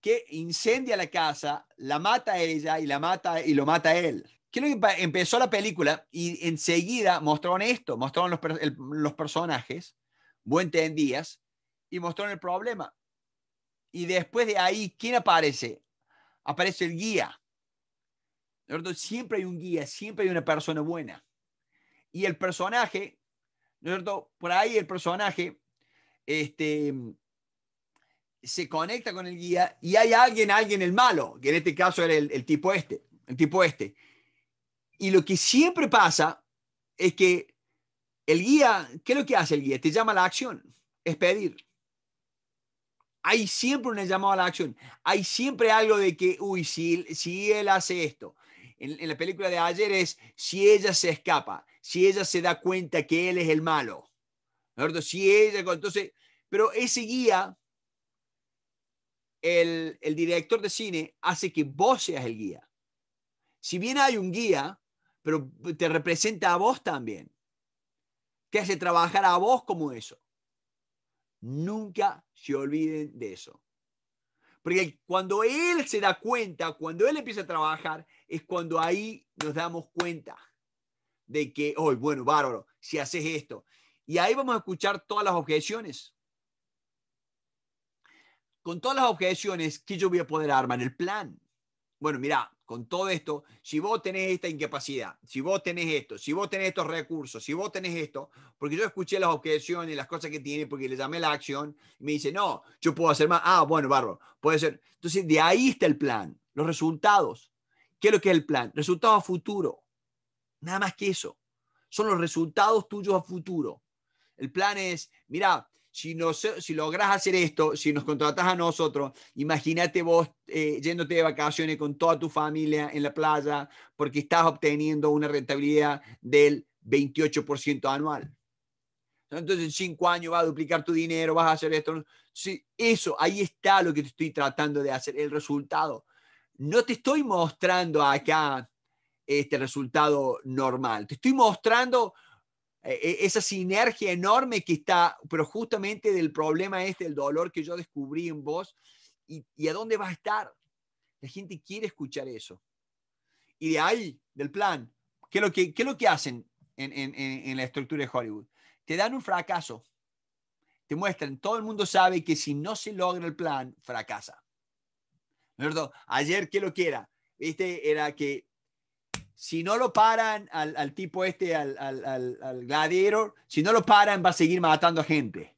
que incendia la casa, la mata a ella y la mata y lo mata a él que empezó la película y enseguida mostraron esto, mostraron los, los personajes, buen días, y mostraron el problema. Y después de ahí, ¿quién aparece? Aparece el guía. Siempre hay un guía, siempre hay una persona buena. Y el personaje, ¿no Por ahí el personaje este, se conecta con el guía y hay alguien, alguien el malo, que en este caso era el, el tipo este, el tipo este. Y lo que siempre pasa es que el guía, ¿qué es lo que hace el guía? Te llama a la acción, es pedir. Hay siempre una llamada a la acción. Hay siempre algo de que, uy, si, si él hace esto. En, la película de ayer es si ella se escapa, si ella se da cuenta que él es el malo. ¿no? Si ella, entonces, pero ese guía, el, el director de cine hace que vos seas el guía. Si bien hay un guía, pero te representa a vos también. Te hace trabajar a vos como eso. Nunca se olviden de eso. Porque cuando él se da cuenta, cuando él empieza a trabajar, es cuando ahí nos damos cuenta de que, hoy, bueno, bárbaro, si haces esto. Y ahí vamos a escuchar todas las objeciones. Con todas las objeciones, ¿qué yo voy a poder armar? El plan. Bueno, mira, con todo esto, si vos tenés esta incapacidad, si vos tenés esto, si vos tenés estos recursos, si vos tenés esto, porque yo escuché las objeciones, las cosas que tiene, porque le llamé la acción, y me dice, no, yo puedo hacer más. Ah, bueno, bárbaro, puede ser. Entonces, de ahí está el plan, los resultados. ¿Qué es lo que es el plan? Resultados a futuro. Nada más que eso. Son los resultados tuyos a futuro. El plan es, mira, si, logras hacer esto, si nos contratas a nosotros, imagínate vos eh, yéndote de vacaciones con toda tu familia en la playa porque estás obteniendo una rentabilidad del 28% anual. Entonces en cinco años vas a duplicar tu dinero, vas a hacer esto. Sí, eso, ahí está lo que te estoy tratando de hacer, el resultado. No te estoy mostrando acá este resultado normal, te estoy mostrando e, e, esa sinergia enorme que está, pero justamente del problema este, el dolor que yo descubrí en vos, y, a dónde va a estar. La gente quiere escuchar eso. Y de ahí, del plan, ¿qué es lo que, lo que hacen en, la estructura de Hollywood? Te dan un fracaso. Te muestran, todo el mundo sabe que si no se logra el plan, fracasa. ¿No Ayer, ¿qué lo que era? ¿Viste? Era que si no lo paran al, tipo este, al, al, gladiador, si no lo paran, va a seguir matando a gente.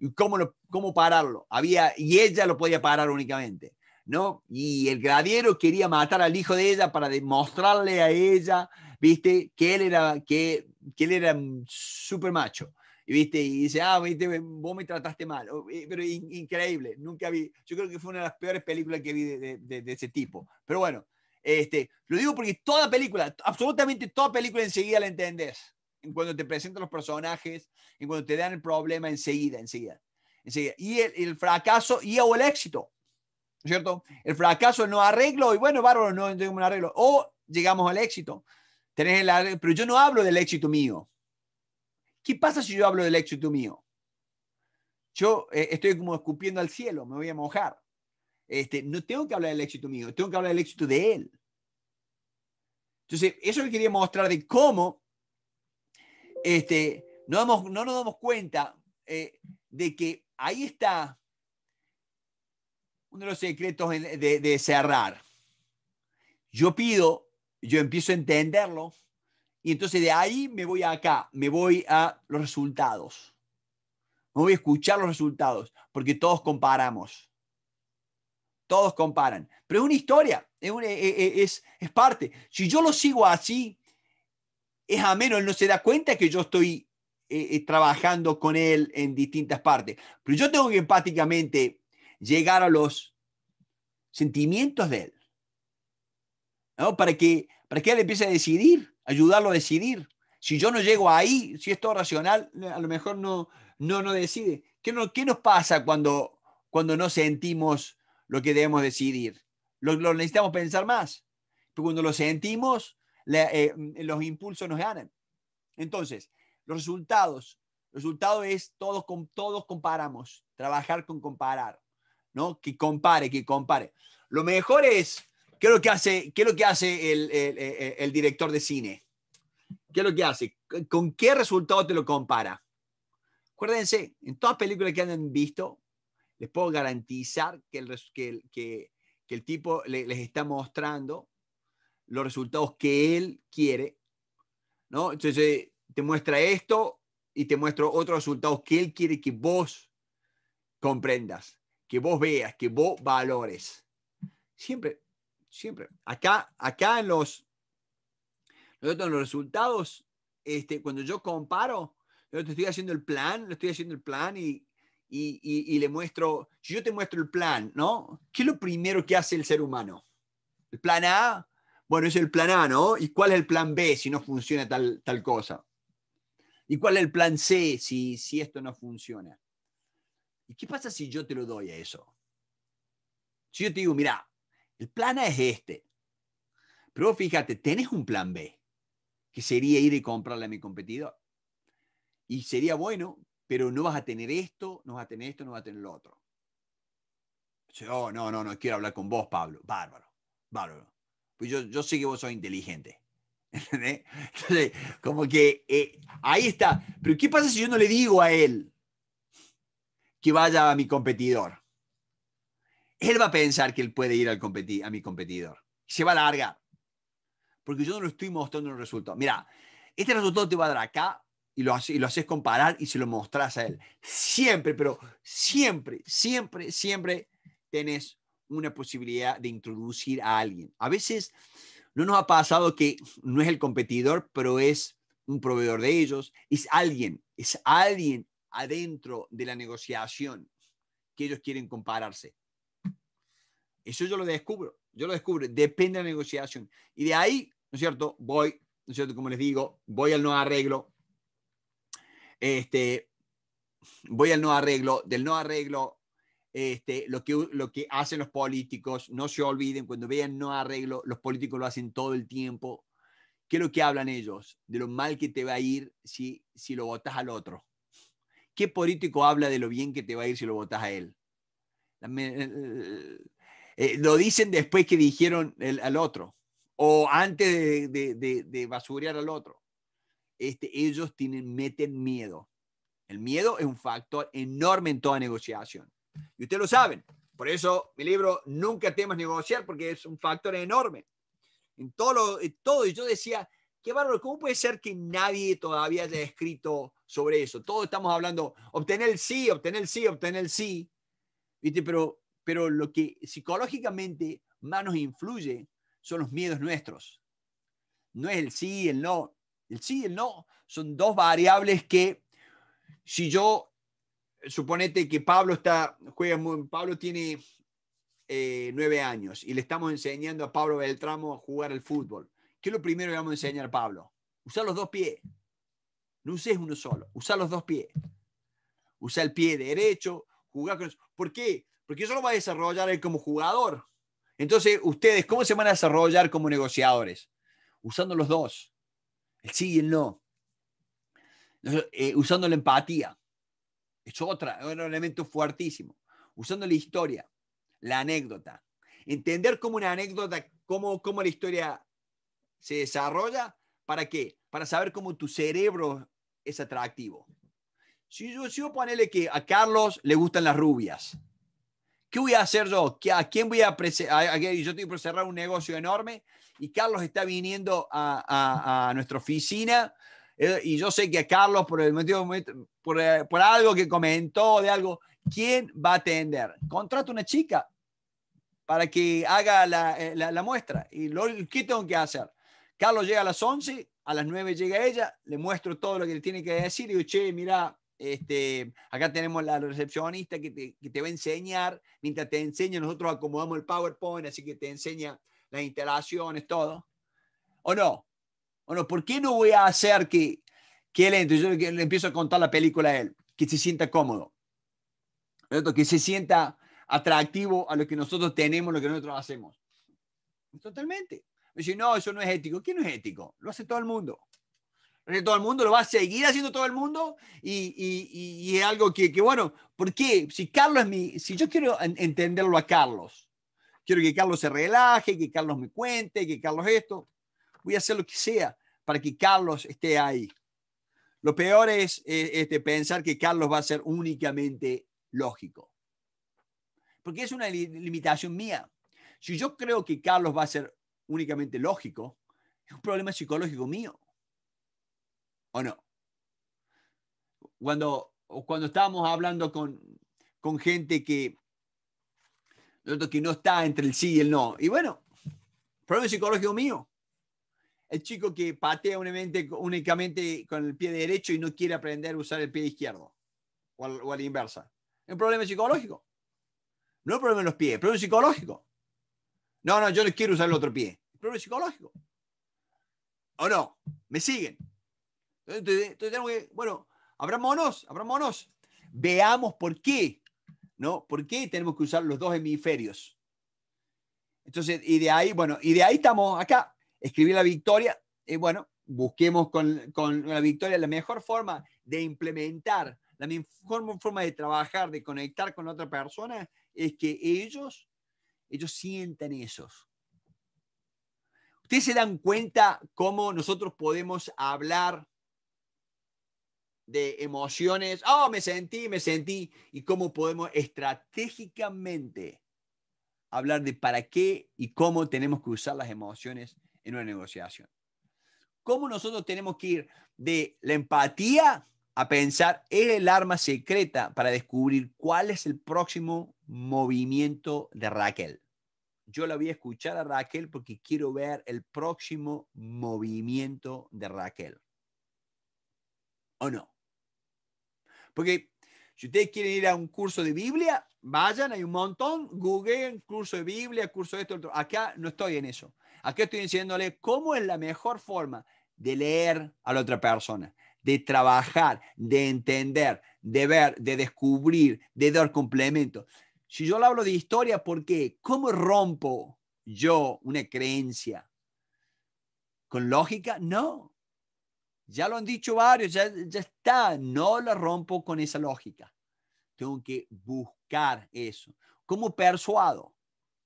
¿Y cómo, cómo pararlo? Había, y ella lo podía parar únicamente, ¿no? Y el gladiador quería matar al hijo de ella para demostrarle a ella, ¿viste? Que él era, que, que él era súper macho. Y, ¿viste? y dice, ah, ¿viste? vos me trataste mal. Eh, pero increíble, nunca vi. Yo creo que fue una de las peores películas que vi de, de, de ese tipo. Pero bueno, este, lo digo porque toda película, absolutamente toda película enseguida la entendés. En cuando te presentan los personajes, en cuando te dan el problema, enseguida, enseguida. Y el, fracaso y o el éxito, ¿cierto? El fracaso no arreglo y bueno, bárbaro, no tengo un arreglo. O llegamos al éxito. Tenés el pero yo no hablo del éxito mío. ¿Qué pasa si yo hablo del éxito mío? Yo eh, estoy como escupiendo al cielo, me voy a mojar. Este, no tengo que hablar del éxito mío, tengo que hablar del éxito de él. Entonces, eso que quería mostrar de cómo este, no, no nos damos cuenta eh, de que ahí está uno de los secretos de cerrar. Yo pido, yo empiezo a entenderlo, y entonces de ahí me voy acá, me voy a los resultados. Me voy a escuchar los resultados, porque todos comparamos. Todos comparan. Pero es una historia, es, e, e, es parte. Si yo lo sigo así, es ameno, él no se da cuenta que yo estoy eh, eh, trabajando con él en distintas partes. Pero yo tengo que empáticamente llegar a los sentimientos de él. ¿no? Para, que, para que él empiece a decidir, ayudarlo a decidir. Si yo no llego ahí, si es todo racional, a lo mejor no, no, no decide. ¿Qué, no, qué nos pasa cuando, cuando no sentimos lo que debemos decidir? Lo, lo necesitamos pensar más. Pero cuando lo sentimos, eh, los impulsos nos ganan. Entonces, los resultados. El resultado es todos, todos comparamos, trabajar con comparar, ¿no? Que compare, que compare. Lo mejor es, ¿qué es lo que hace, qué es lo que hace el, el, el, director de cine? ¿Qué es lo que hace? ¿Con qué resultado te lo compara? Acuérdense, en todas películas que han visto, les puedo garantizar que el, que, que, que el tipo les está mostrando los resultados que él quiere, ¿no? Entonces te muestra esto y te muestra otros resultados que él quiere que vos comprendas, que vos veas, que vos valores. Siempre, siempre. Acá, acá en los, en los resultados, este, cuando yo comparo, yo te estoy haciendo el plan, le estoy haciendo el plan y, y, le muestro, si yo te muestro el plan, ¿no? ¿Qué es lo primero que hace el ser humano? El plan A, bueno, es el plan A, ¿no? ¿Y cuál es el plan B si no funciona tal, tal cosa? ¿Y cuál es el plan C si, si esto no funciona? ¿Y qué pasa si yo te lo doy a eso? Si yo te digo, mira, el plan A es este, pero fíjate, tenés un plan B, que sería ir y comprarle a mi competidor. Y sería bueno, pero no vas a tener esto, no vas a tener esto, no vas a tener lo otro. Oh, no, no, no, quiero hablar con vos, Pablo. Bárbaro, bárbaro. Pues yo, yo sé que vos sos inteligente. *laughs* Entonces, como que eh, ahí está. Pero ¿qué pasa si yo no le digo a él que vaya a mi competidor? Él va a pensar que él puede ir al a mi competidor. Se va a largar. Porque yo no lo estoy mostrando el resultado. Mira, este resultado te va a dar acá y lo, y lo haces comparar y se lo mostras a él. Siempre, pero siempre, siempre, siempre tenés una posibilidad de introducir a alguien. A veces no nos ha pasado que no es el competidor, pero es un proveedor de ellos, es alguien, es alguien adentro de la negociación que ellos quieren compararse. Eso yo lo descubro, yo lo descubro, depende de la negociación. Y de ahí, ¿no es cierto? Voy, ¿no es cierto? Como les digo, voy al no arreglo. Este, voy al no arreglo, del no arreglo este, lo, que, lo que hacen los políticos, no se olviden, cuando vean no arreglo, los políticos lo hacen todo el tiempo. ¿Qué es lo que hablan ellos? De lo mal que te va a ir si, si lo votas al otro. ¿Qué político habla de lo bien que te va a ir si lo votas a él? Eh, eh, lo dicen después que dijeron al otro o antes de, de, de, basurear al otro. Este, ellos tienen, meten miedo. El miedo es un factor enorme en toda negociación. Y ustedes lo saben. Por eso mi libro Nunca temas negociar, porque es un factor enorme. En todo, lo, todo. Y yo decía, qué bárbaro, ¿cómo puede ser que nadie todavía haya escrito sobre eso? Todos estamos hablando, obtener el sí, obtener el sí, obtener el sí. ¿Viste? Pero, pero lo que psicológicamente más nos influye son los miedos nuestros. No es el sí el no. El sí y el no son dos variables que si yo suponete que Pablo está, juega muy, Pablo tiene eh, nueve años y le estamos enseñando a Pablo Beltramo a jugar al fútbol. ¿Qué es lo primero que vamos a enseñar a Pablo? Usar los dos pies. No uses uno solo, usar los dos pies. Usa el pie derecho, jugar con ¿Por qué? Porque eso lo va a desarrollar él como jugador. Entonces, ustedes, ¿cómo se van a desarrollar como negociadores? Usando los dos, el sí y no. Eh, usando la empatía. Es otra, elemento fuertísimo. Usando la historia, la anécdota. Entender cómo una anécdota, cómo, cómo la historia se desarrolla. ¿Para qué? Para saber cómo tu cerebro es atractivo. si yo, si yo ponele que a Carlos le gustan las rubias, ¿qué voy a hacer yo? ¿A quién voy a, a Yo estoy por cerrar un negocio enorme y Carlos está viniendo a, a, nuestra oficina eh, y yo sé que a Carlos, por, el motivo, por, eh, por algo que comentó, de algo, ¿quién va a atender? Contrato una chica para que haga la, eh, la, muestra. ¿Y lo, qué tengo que hacer? Carlos llega a las 11, a las 9 llega ella, le muestro todo lo que le tiene que decir y digo, che, mira, este, acá tenemos la recepcionista que te, que te, va a enseñar, mientras te enseña, nosotros acomodamos el PowerPoint, así que te enseña las instalaciones, todo. ¿O no? ¿O no? ¿Por qué no voy a hacer que, que él entre? Yo le, empiezo a contar la película a él, que se sienta cómodo, que se sienta atractivo a lo que nosotros tenemos, lo que nosotros hacemos. Totalmente. Me dice, no, eso no es ético. ¿Qué no es ético? Lo hace todo el mundo. Hace todo el mundo, lo va a seguir haciendo todo el mundo y, y, y es algo que, que, bueno, ¿por qué? Si Carlos es mi, si yo quiero entenderlo a Carlos, quiero que Carlos se relaje, que Carlos me cuente, que Carlos esto, voy a hacer lo que sea para que Carlos esté ahí. Lo peor es este, pensar que Carlos va a ser únicamente lógico. Porque es una limitación mía. Si yo creo que Carlos va a ser únicamente lógico, es un problema psicológico mío. ¿O no? Cuando, cuando estábamos hablando con, con gente que, que no está entre el sí y el no, y bueno, problema psicológico mío. El chico que patea únicamente, con el pie derecho y no quiere aprender a usar el pie izquierdo, o, a la inversa. Es un problema psicológico. No es un problema en los pies, es un problema psicológico. No, no, yo no quiero usar el otro pie. Problema psicológico. ¿O no? ¿Me siguen? Entonces, tenemos que, bueno, abrámonos, abrámonos. Veamos por qué, ¿no? ¿Por qué tenemos que usar los dos hemisferios? Entonces, y de ahí, bueno, y de ahí estamos acá, escribir la victoria, y bueno, busquemos con, con la victoria la mejor forma de implementar, la mejor forma de trabajar, de conectar con otra persona, es que ellos, ellos sientan esos. Ustedes se dan cuenta cómo nosotros podemos hablar de emociones, oh, me sentí, me sentí, y cómo podemos estratégicamente hablar de para qué y cómo tenemos que usar las emociones en una negociación. Cómo nosotros tenemos que ir de la empatía a pensar es el arma secreta para descubrir cuál es el próximo movimiento de Raquel. Yo la voy a escuchar a Raquel porque quiero ver el próximo movimiento de Raquel. ¿O no? Porque si ustedes quieren ir a un curso de Biblia, vayan, hay un montón, googleen curso de Biblia, curso de esto, otro. Acá no estoy en eso. Acá estoy diciéndole cómo es la mejor forma de leer a la otra persona, de trabajar, de entender, de ver, de descubrir, de dar complemento. Si yo le hablo de historia, ¿por qué? ¿Cómo rompo yo una creencia? ¿Con lógica? No. Ya lo han dicho varios, ya, ya está. No la rompo con esa lógica. Tengo que buscar eso. ¿Cómo persuado?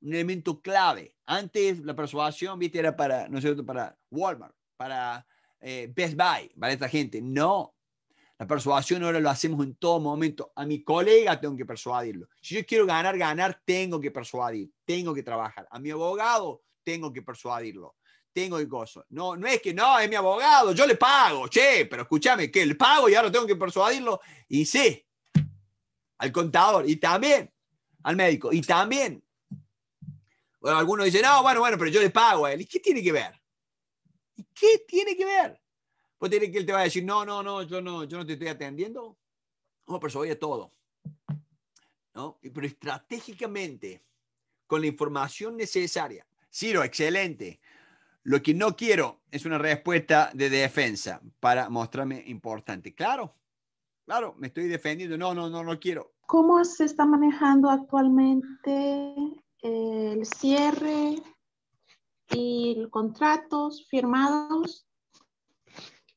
Un elemento clave. Antes la persuasión, viste, era para, ¿no es cierto?, para Walmart, para eh, Best Buy, para esta gente. No. La persuasión ahora lo hacemos en todo momento. A mi colega tengo que persuadirlo. Si yo quiero ganar, ganar, tengo que persuadir, tengo que trabajar. A mi abogado tengo que persuadirlo tengo que gozo. No, no es que no, es mi abogado, yo le pago, che, pero escúchame, que le pago y ahora tengo que persuadirlo. Y sí, al contador y también al médico y también. Bueno, algunos dicen, no, bueno, bueno, pero yo le pago a él. ¿Y qué tiene que ver? ¿Y qué tiene que ver? Pues tiene que él te va a decir, no, no, no, yo no, yo no te estoy atendiendo. No, persuadir todo. ¿No? Pero estratégicamente, con la información necesaria. Ciro, excelente. Lo que no quiero es una respuesta de defensa para mostrarme importante. Claro, claro, me estoy defendiendo. No, no, no, no quiero. ¿Cómo se está manejando actualmente el cierre y contratos firmados?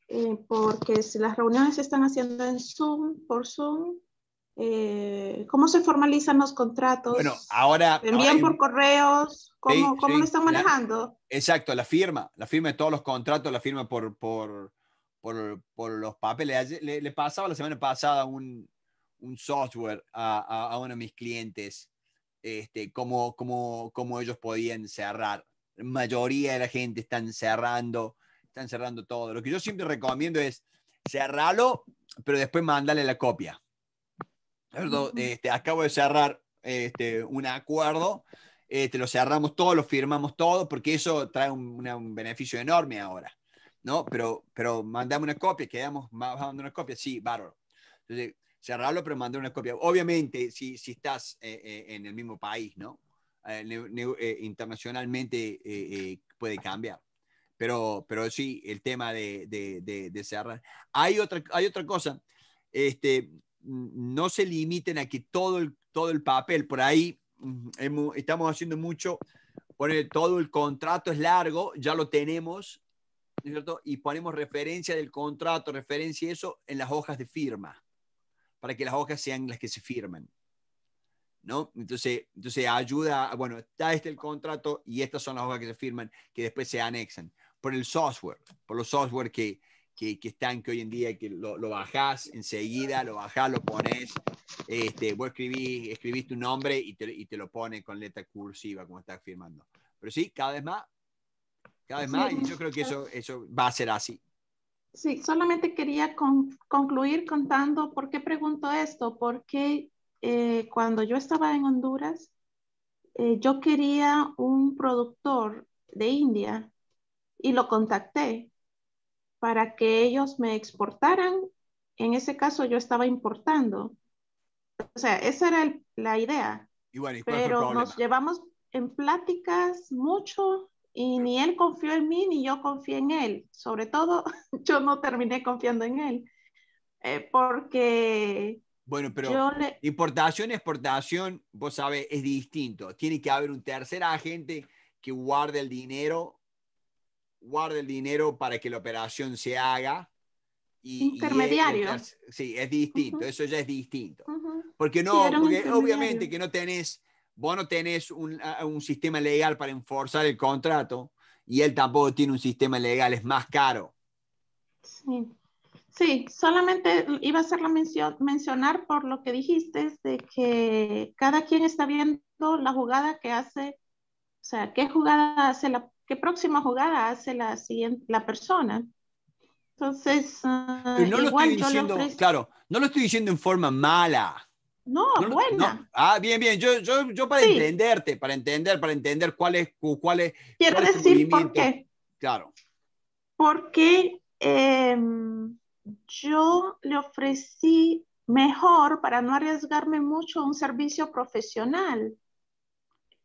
Eh, porque si las reuniones se están haciendo en Zoom, por Zoom, eh, ¿Cómo se formalizan los contratos? Bueno, ahora... ¿Envían por correos? ¿Cómo, ¿cómo lo están manejando? exacto, la firma, la firma de todos los contratos, la firma por, por, por, por los papeles. Le, le, pasaba la semana pasada un, un software a, a, uno de mis clientes, este, cómo, cómo, cómo ellos podían cerrar. La mayoría de la gente están cerrando, están cerrando todo. Lo que yo siempre recomiendo es cerrarlo, pero después mandarle la copia. Este, acabo de cerrar este, un acuerdo, este, lo cerramos todo, lo firmamos todo, porque eso trae un, un beneficio enorme ahora. ¿no? Pero, pero mandame una copia, quedamos mandando una copia, sí, bárbaro. Entonces, cerrarlo, pero mandar una copia. Obviamente, si, si estás eh, eh, en el mismo país, ¿no? Eh, internacionalmente puede cambiar. Pero, pero sí, el tema de, de, de, cerrar. Hay otra, hay otra cosa, este, no se limiten a que todo el, todo el papel, por ahí mm, estamos haciendo mucho, poner todo el contrato es largo, ya lo tenemos, ¿cierto? Y ponemos referencia del contrato, referencia eso en las hojas de firma, para que las hojas sean las que se firman. ¿No? Entonces, entonces ayuda, bueno, está este el contrato y estas son las hojas que se firman, que después se anexan por el software, por los software que, que, que están, que hoy en día que lo, lo bajás enseguida, lo bajás, lo pones, este, vos escribís, escribís tu nombre y te, y te lo pone con letra cursiva como estás firmando. Pero sí, cada vez más cada vez más, y yo creo que eso, eso va a ser así. Sí, solamente quería concluir contando por qué pregunto esto, porque eh, cuando yo estaba en Honduras, eh, yo quería un productor de India y lo contacté para que ellos me exportaran. En ese caso yo estaba importando. O sea, esa era la idea. Y bueno, pero nos llevamos en pláticas mucho y ni él confió en mí ni yo confié en él. Sobre todo, *laughs* yo no terminé confiando en él, eh, porque... Bueno, pero importación, exportación, vos sabés, es distinto. Tiene que haber un tercer agente que guarde el dinero, guarde el dinero para que la operación se haga. Y, Intermediario. sí, es distinto, eso ya es distinto. Porque no, porque obviamente que no tenés vos no tenés un, un, sistema legal para enforzar el contrato y él tampoco tiene un sistema legal, es más caro. Sí, sí solamente iba a hacer la mención, mencionar por lo que dijiste, de que cada quien está viendo la jugada que hace, o sea, qué jugada hace la, qué próxima jugada hace la siguiente, la persona. Entonces, no lo estoy diciendo, claro, no lo estoy diciendo en forma mala. No, buena. Ah, bien, bien. Yo, yo, yo para entenderte, para entender, para entender cuál es, cuál es. Quiero decir por qué. Claro. Porque em, yo le ofrecí mejor, para no arriesgarme mucho, un servicio profesional.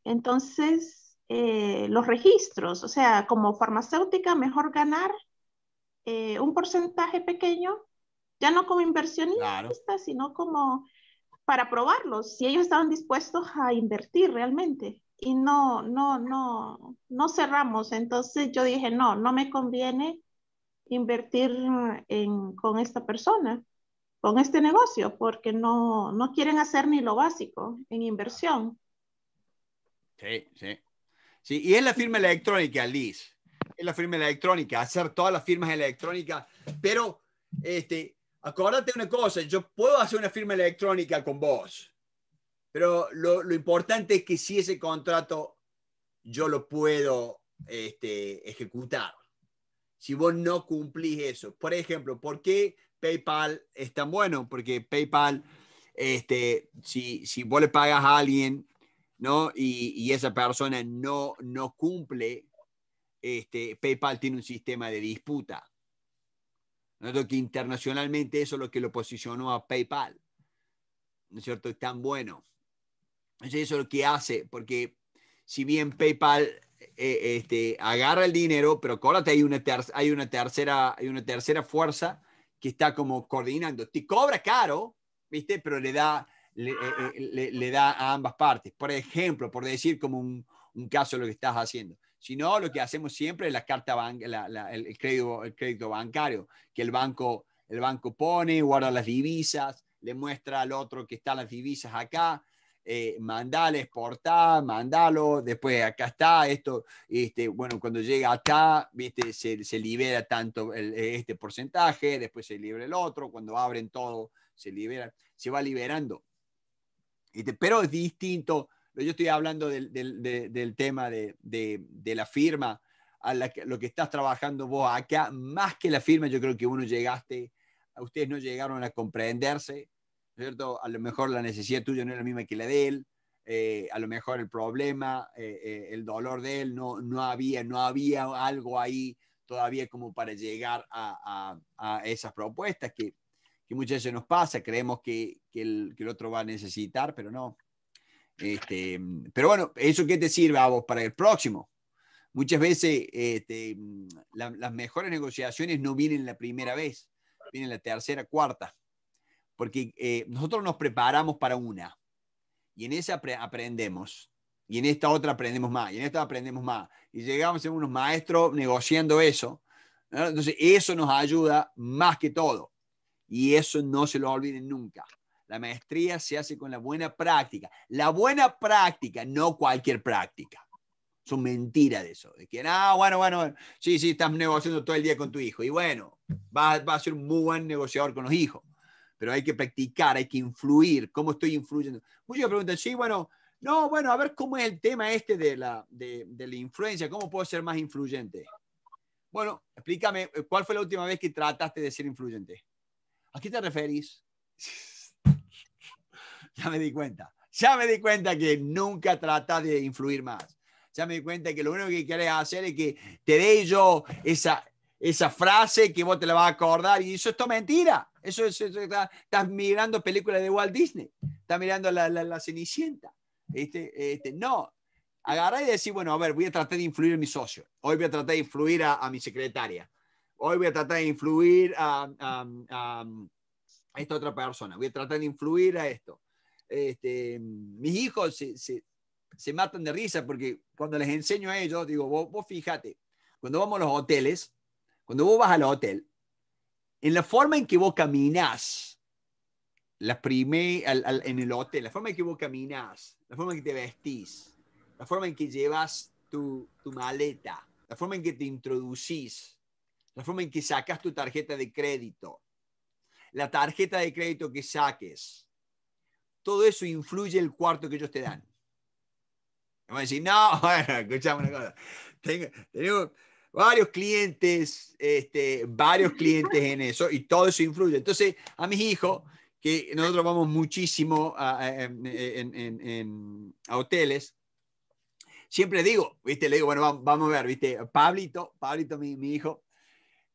Entonces, eh, los registros, o sea, como farmacéutica, mejor ganar eh, un porcentaje pequeño, ya no como inversionista, sino como para probarlos, si ellos estaban dispuestos a invertir realmente. Y no, no, no, no cerramos. Entonces yo dije, no, no me conviene invertir en, con esta persona, con este negocio, porque no, no quieren hacer ni lo básico en inversión. Sí, sí. Sí, y es la firma electrónica, Liz. Es la firma electrónica, hacer todas las firmas electrónicas, pero este, Acuérdate una cosa, yo puedo hacer una firma electrónica con vos, pero lo, lo importante es que si ese contrato yo lo puedo este, ejecutar. Si vos no cumplís eso. Por ejemplo, ¿por qué PayPal es tan bueno? Porque PayPal, este, si, si vos le pagas a alguien, ¿no? Y, y esa persona no, no cumple, este, PayPal tiene un sistema de disputa. ¿no que internacionalmente eso es lo que lo posicionó a PayPal. ¿No es cierto? Es tan bueno. Entonces eso es lo que hace, porque si bien PayPal eh, este, agarra el dinero, pero acuérdate, hay una, hay, una tercera, hay una tercera fuerza que está como coordinando. Te cobra caro, ¿viste? Pero le da, le, eh, eh, le, da a ambas partes. Por ejemplo, por decir como un, caso lo que estás haciendo. Si no, lo que hacemos siempre es la carta crédito, el crédito bancario, que el banco, el banco pone, guarda las divisas, le muestra al otro que están las divisas acá, eh, mandale, exportar, mandalo, después acá está esto, este, bueno, cuando llega acá, viste, se, se libera tanto este porcentaje, después se libera el otro, cuando abren todo, se libera, se va liberando. Este, pero es distinto, yo estoy hablando del, del, del tema de, de, de, la firma, a la, lo que estás trabajando vos acá, más que la firma, yo creo que uno llegaste, ustedes no llegaron a comprenderse, ¿cierto? A lo mejor la necesidad tuya no es la misma que la de él, eh, a lo mejor el problema, eh, eh, el dolor de él, no, no, había, no había algo ahí todavía como para llegar a, a, a esas propuestas que, que, muchas veces nos pasa, creemos que, que, el, que, el, otro va a necesitar, pero no. Este, pero bueno, ¿eso qué te sirve a vos para el próximo? Muchas veces este, la, las mejores negociaciones no vienen la primera vez, vienen la tercera, cuarta porque eh, nosotros nos preparamos para una y en esa aprendemos y en esta otra aprendemos más y en esta aprendemos más y llegamos a ser unos maestros negociando eso. ¿no? Entonces eso nos ayuda más que todo y eso no se lo olviden nunca. La maestría se hace con la buena práctica. La buena práctica, no cualquier práctica. Son mentiras de eso. De que, ah, bueno, bueno, sí, sí, estás negociando todo el día con tu hijo. Y bueno, vas va a ser un muy buen negociador con los hijos pero hay que practicar, hay que influir. ¿Cómo estoy influyendo? Muchos me preguntan, sí, bueno, no, bueno, a ver cómo es el tema este de la, de, de la influencia, ¿cómo puedo ser más influyente? Bueno, explícame, ¿cuál fue la última vez que trataste de ser influyente? ¿A qué te referís? *laughs* ya me di cuenta. Ya me di cuenta que nunca tratas de influir más. Ya me di cuenta que lo único que quieres hacer es que te dé yo esa, esa frase que vos te la vas a acordar y eso es todo mentira. Eso es, estás mirando películas de Walt Disney, estás mirando la, la, la Cenicienta. Este, este, no, agarrar y decir, bueno, a ver, voy a tratar de influir en mi socio, hoy voy a tratar de influir a, a mi secretaria, hoy voy a tratar de influir a, a, a, esta otra persona, voy a tratar de influir a esto. Este, mis hijos se, se, se, matan de risa porque cuando les enseño a ellos, digo, vos, vos fíjate, cuando vamos a los hoteles, cuando vos vas al hotel, en la forma en que vos caminás, la primer, al, al, en el hotel, la forma en que vos caminás, la forma en que te vestís, la forma en que llevas tu, tu maleta, la forma en que te introducís, la forma en que sacas tu tarjeta de crédito, la tarjeta de crédito que saques, todo eso influye el cuarto que ellos te dan. Vamos a decir, no, *laughs* bueno, escuchame una cosa. Tengo, tenemos, varios clientes, este, varios clientes en eso y todo eso influye. Entonces, a mis hijos, que nosotros vamos muchísimo a, a, en, en, en, a hoteles, siempre digo, ¿viste? Le digo, bueno, vamos, a ver, ¿viste? Pablito, Pablito, mi, mi hijo,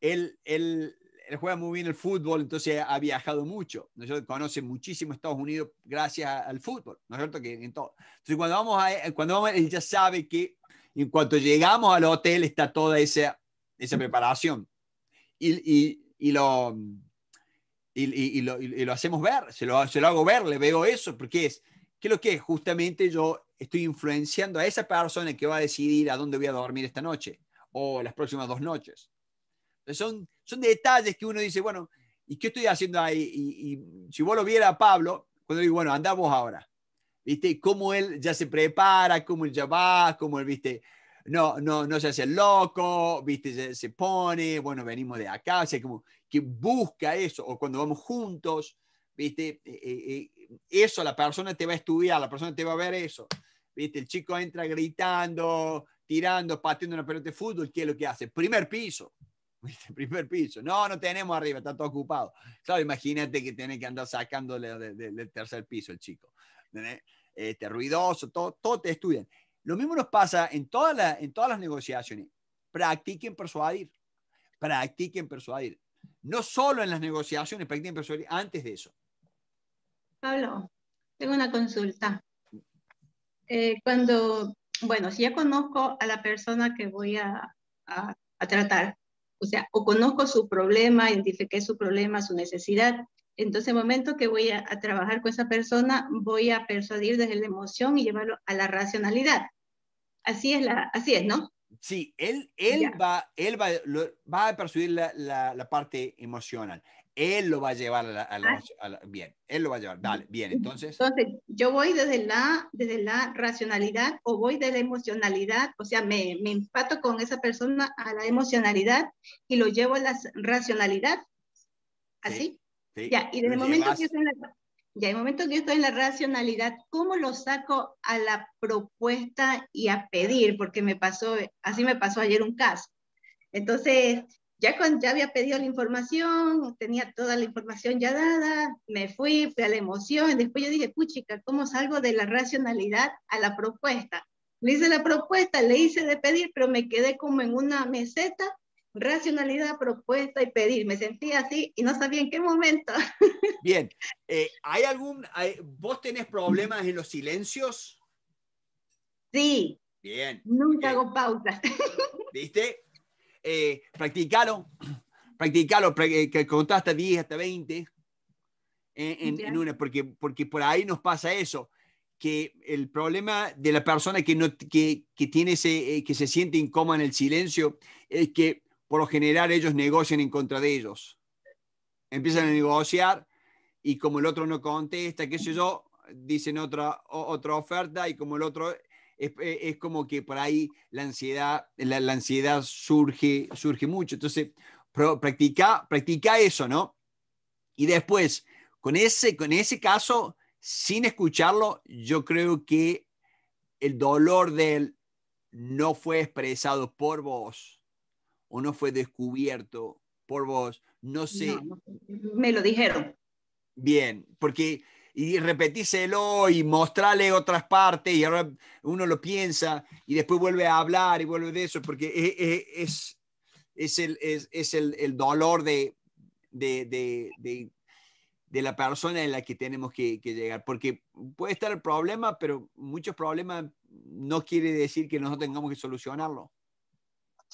él, él, él, juega muy bien el fútbol, entonces ha viajado mucho, ¿no? Conoce muchísimo Estados Unidos gracias al fútbol, ¿no es cierto? Que en todo. Entonces, cuando vamos a, cuando vamos, él ya sabe que en cuanto llegamos al hotel está toda esa, esa preparación. Y, y, y lo, y, lo, y, lo, hacemos ver, se lo, se lo hago ver, le veo eso, porque es, ¿qué lo que es? Justamente yo estoy influenciando a esa persona que va a decidir a dónde voy a dormir esta noche o las próximas dos noches. Son, son detalles que uno dice, bueno, ¿y qué estoy haciendo ahí? Y, y si vos lo viera a Pablo, cuando digo, bueno, andamos ahora. ¿viste? Cómo él ya se prepara, cómo él ya va, cómo él, ¿viste? No, no, no se hace loco, ¿viste? Se, se pone, bueno, venimos de acá, o sea, como que busca eso, o cuando vamos juntos, ¿viste? Eh, eh, eh, eso la persona te va a estudiar, la persona te va a ver eso, ¿viste? El chico entra gritando, tirando, pateando una pelota de fútbol, ¿qué es lo que hace? Primer piso, ¿viste? *laughs* Primer piso. No, no tenemos arriba, está todo ocupado. Claro, imagínate que tiene que andar sacándole del tercer piso el chico este, ruidoso, todo, todo te estudian. Lo mismo nos pasa en, toda la, en todas las negociaciones. Practiquen persuadir. Practiquen persuadir. No solo en las negociaciones, practiquen persuadir antes de eso. Pablo, tengo una consulta. Eh, cuando, bueno, si ya conozco a la persona que voy a, a, a tratar, o sea, o conozco su problema, identifiqué su problema, su necesidad, entonces, el momento que voy a, a, trabajar con esa persona, voy a persuadir desde la emoción y llevarlo a la racionalidad. Así es, la, así es ¿no? Sí, él, él, va, él va, lo, va a persuadir la, la, la, parte emocional. Él lo va a llevar a la, bien, él lo va a llevar, dale, bien, entonces. Entonces, yo voy desde la, desde la racionalidad o voy de la emocionalidad, o sea, me, me empato con esa persona a la emocionalidad y lo llevo a la racionalidad, ¿así? Sí, Ya, y desde el momento que estoy en la, ya, el momento que yo estoy en la racionalidad, ¿cómo lo saco a la propuesta y a pedir? Porque me pasó, así me pasó ayer un caso. Entonces, ya, ya había pedido la información, tenía toda la información ya dada, me fui, fui a la emoción, después yo dije, puchica, ¿cómo salgo de la racionalidad a la propuesta? Le hice la propuesta, le hice de pedir, pero me quedé como en una meseta, racionalidad, propuesta y pedir. Me sentí así y no sabía en qué momento. *laughs* Bien, eh, ¿hay algún, vos tenés problemas en los silencios? Sí. Bien. Nunca hago pausas. *laughs* ¿Viste? Eh, practicalo, *clears throat* practicalo, eh, que contás hasta 10, hasta 20 en, una, porque, porque por ahí nos pasa eso, que el problema de la persona que, no, que, que tiene ese, eh, que se siente incómoda en el silencio es que por lo general ellos negocian en contra de ellos. Empiezan a negociar y como el otro no contesta, qué sé yo, dicen otra, otra oferta y como el otro eh, es, como que por ahí la ansiedad, la, ansiedad surge, surge mucho. Entonces, practica, practica eso, ¿no? Y después, con ese, con ese caso, sin escucharlo, yo creo que el dolor de él no fue expresado por vos o no fue descubierto por vos. No sé. me lo dijeron. Bien, porque y repetíselo y mostrarle otras partes y ahora uno lo piensa y después vuelve a hablar y vuelve de eso porque es, es, el, es, el, el, dolor de, de, de, de, la persona en la que tenemos que, que, llegar. Porque puede estar el problema, pero muchos problemas no quiere decir que nosotros tengamos que solucionarlo.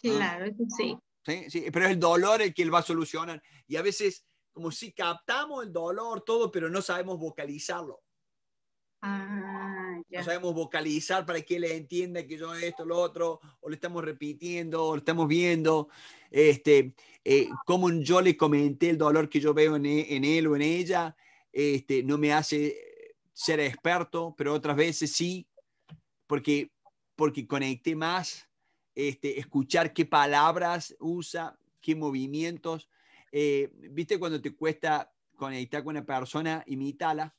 Claro, sí. sí. Sí, pero es el dolor el que él va a solucionar. Y a veces como si captamos el dolor, todo, pero no sabemos vocalizarlo. Ah, no sabemos vocalizar para que él entienda que yo esto, lo otro, o lo estamos repitiendo, o lo estamos viendo. Este, eh, como yo le comenté el dolor que yo veo en, e, en, él o en ella, este, no me hace ser experto, pero otras veces sí, porque, porque conecté más, este, escuchar qué palabras usa, qué movimientos, eh, ¿Viste cuando te cuesta conectar con una persona, imítala,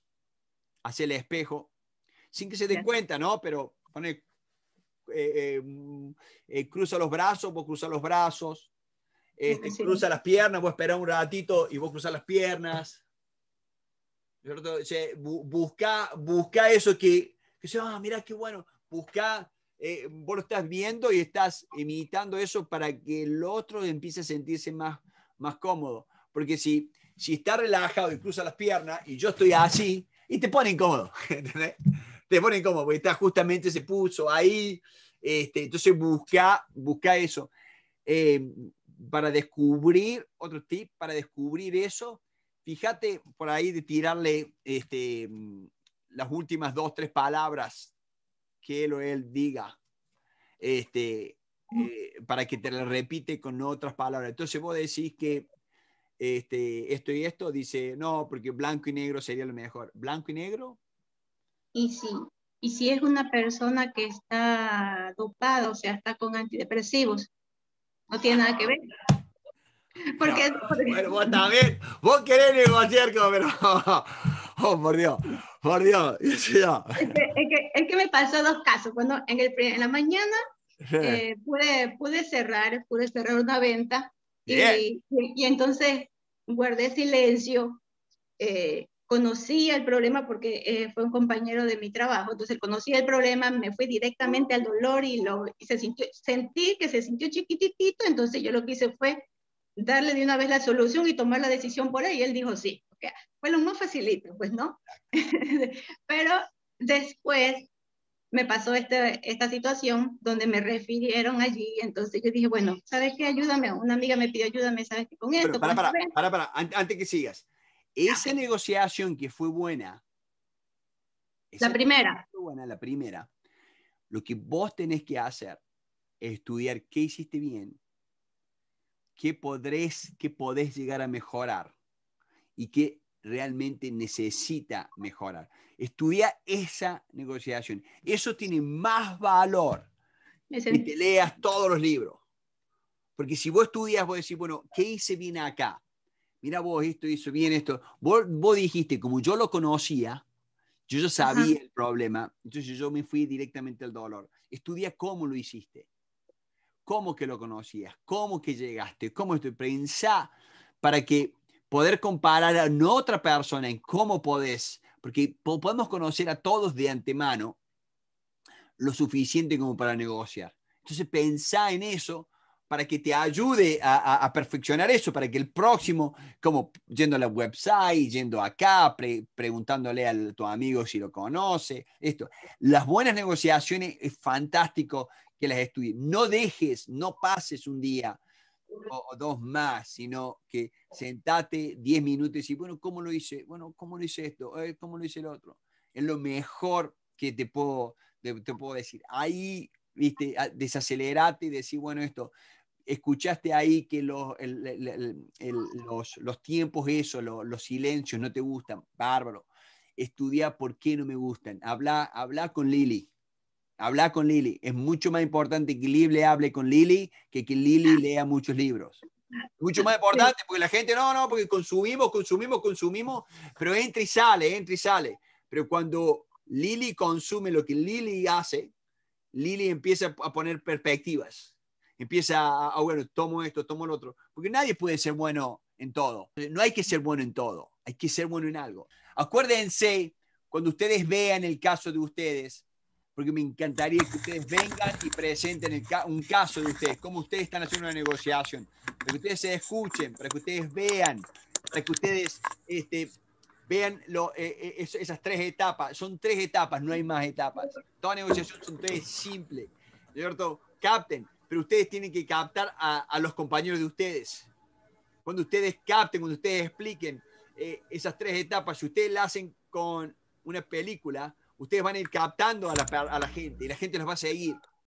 hace el espejo, sin que se dé cuenta, ¿no? Pero pone, eh, eh, mm, cruza los brazos, vos cruzas los brazos, este, cruza las piernas, vos esperás un ratito y vos cruzas las piernas. busca, busca eso que, que se, ah, mira qué bueno, busca, vos lo estás viendo y estás imitando eso para que el otro empiece a sentirse más, más cómodo. Porque si, si está relajado y cruza las piernas y yo estoy así, y te pone incómodo, *laughs* Te pone incómodo, porque está justamente se puso ahí. Este, entonces busca, busca eso. Eh, para descubrir, otro tip, para descubrir eso, fíjate por ahí de tirarle este, las últimas dos, tres palabras que él o él diga. Este, eh, para que te lo repite con otras palabras. Entonces vos decís que este, esto y esto, dice, no, porque blanco y negro sería lo mejor. ¿Blanco y negro? Y sí, y si es una persona que está dopada, o sea, está con antidepresivos, no tiene nada que ver. *laughs* Porque, Bueno, vos también, vos querés negociar con, pero, *laughs* oh, por Dios, por Dios. *laughs* Es que, es, que, me pasó dos casos. Cuando en, el, en la mañana *laughs* eh, pude, pude cerrar, pude cerrar una venta y, y, entonces guardé silencio, eh, conocía el problema porque eh, fue un compañero de mi trabajo, entonces conocía el problema, me fui directamente al dolor y, lo, y se sintió, sentí que se sintió chiquitito, entonces yo lo que hice fue darle de una vez la solución y tomar la decisión por él y él dijo sí. Okay. Fue lo más facilito, pues no. *laughs* Pero después me pasó este, esta situación donde me refirieron allí, entonces yo dije, bueno, ¿sabes qué? Ayúdame, una amiga me pidió ayúdame, ¿sabes qué? Con esto. para, para, para, para, antes que sigas. Esa negociación que fue buena. La primera. Fue buena, la primera. Lo que vos tenés que hacer es estudiar qué hiciste bien, qué, podrés, qué podés llegar a mejorar. y que realmente necesita mejorar. Estudia esa negociación. Eso tiene más valor que te leas todos los libros. Porque si vos estudias, vos decís, bueno, ¿qué hice bien acá? Mira vos, esto hizo bien, esto. Vos, vos dijiste, como yo lo conocía, yo ya sabía el problema, entonces yo me fui directamente al dolor. Estudia cómo lo hiciste, cómo que lo conocías, cómo que llegaste, cómo estoy. Pensá para que poder comparar a otra persona en cómo podés, porque podemos conocer a todos de antemano lo suficiente como para negociar. Entonces pensá en eso para que te ayude a, perfeccionar eso, para que el próximo, como yendo a la website, yendo acá, preguntándole a tu amigo si lo conoce, esto. Las buenas negociaciones es fantástico que las estudies. No dejes, no pases un día o, dos más, sino que sentate 10 minutos y, bueno, ¿cómo lo hice? Bueno, ¿cómo lo hice esto? Eh, ¿Cómo lo hice el otro? Es lo mejor que te puedo, te, puedo decir. Ahí, viste, desacelerate y decir, bueno, esto, escuchaste ahí que los, los, tiempos, eso, los, silencios no te gustan, bárbaro. Estudia por qué no me gustan. Habla, habla con Lili. Habla con Lili. Es mucho más importante que Lili hable con Lili que que Lili lea muchos libros. Mucho más importante porque la gente, no, no, porque consumimos, consumimos, consumimos, pero entra y sale, entra y sale. Pero cuando Lili consume lo que Lili hace, Lili empieza a poner perspectivas empieza a, bueno, tomo esto, tomo lo otro, porque nadie puede ser bueno en todo. No hay que ser bueno en todo, hay que ser bueno en algo. Acuérdense, cuando ustedes vean el caso de ustedes, porque me encantaría que ustedes vengan y presenten un caso de ustedes, cómo ustedes están haciendo una negociación, para que ustedes se escuchen, para que ustedes vean, para que ustedes este, vean lo, eh, eh, esas tres etapas. Son tres etapas, no hay más etapas. Toda negociación son tres simples, ¿cierto? Capten, pero ustedes tienen que captar a, los compañeros de ustedes. Cuando ustedes capten, cuando ustedes expliquen eh, esas tres etapas, si ustedes la hacen con una película, ustedes van a ir captando a la, a la gente y la gente los va a seguir.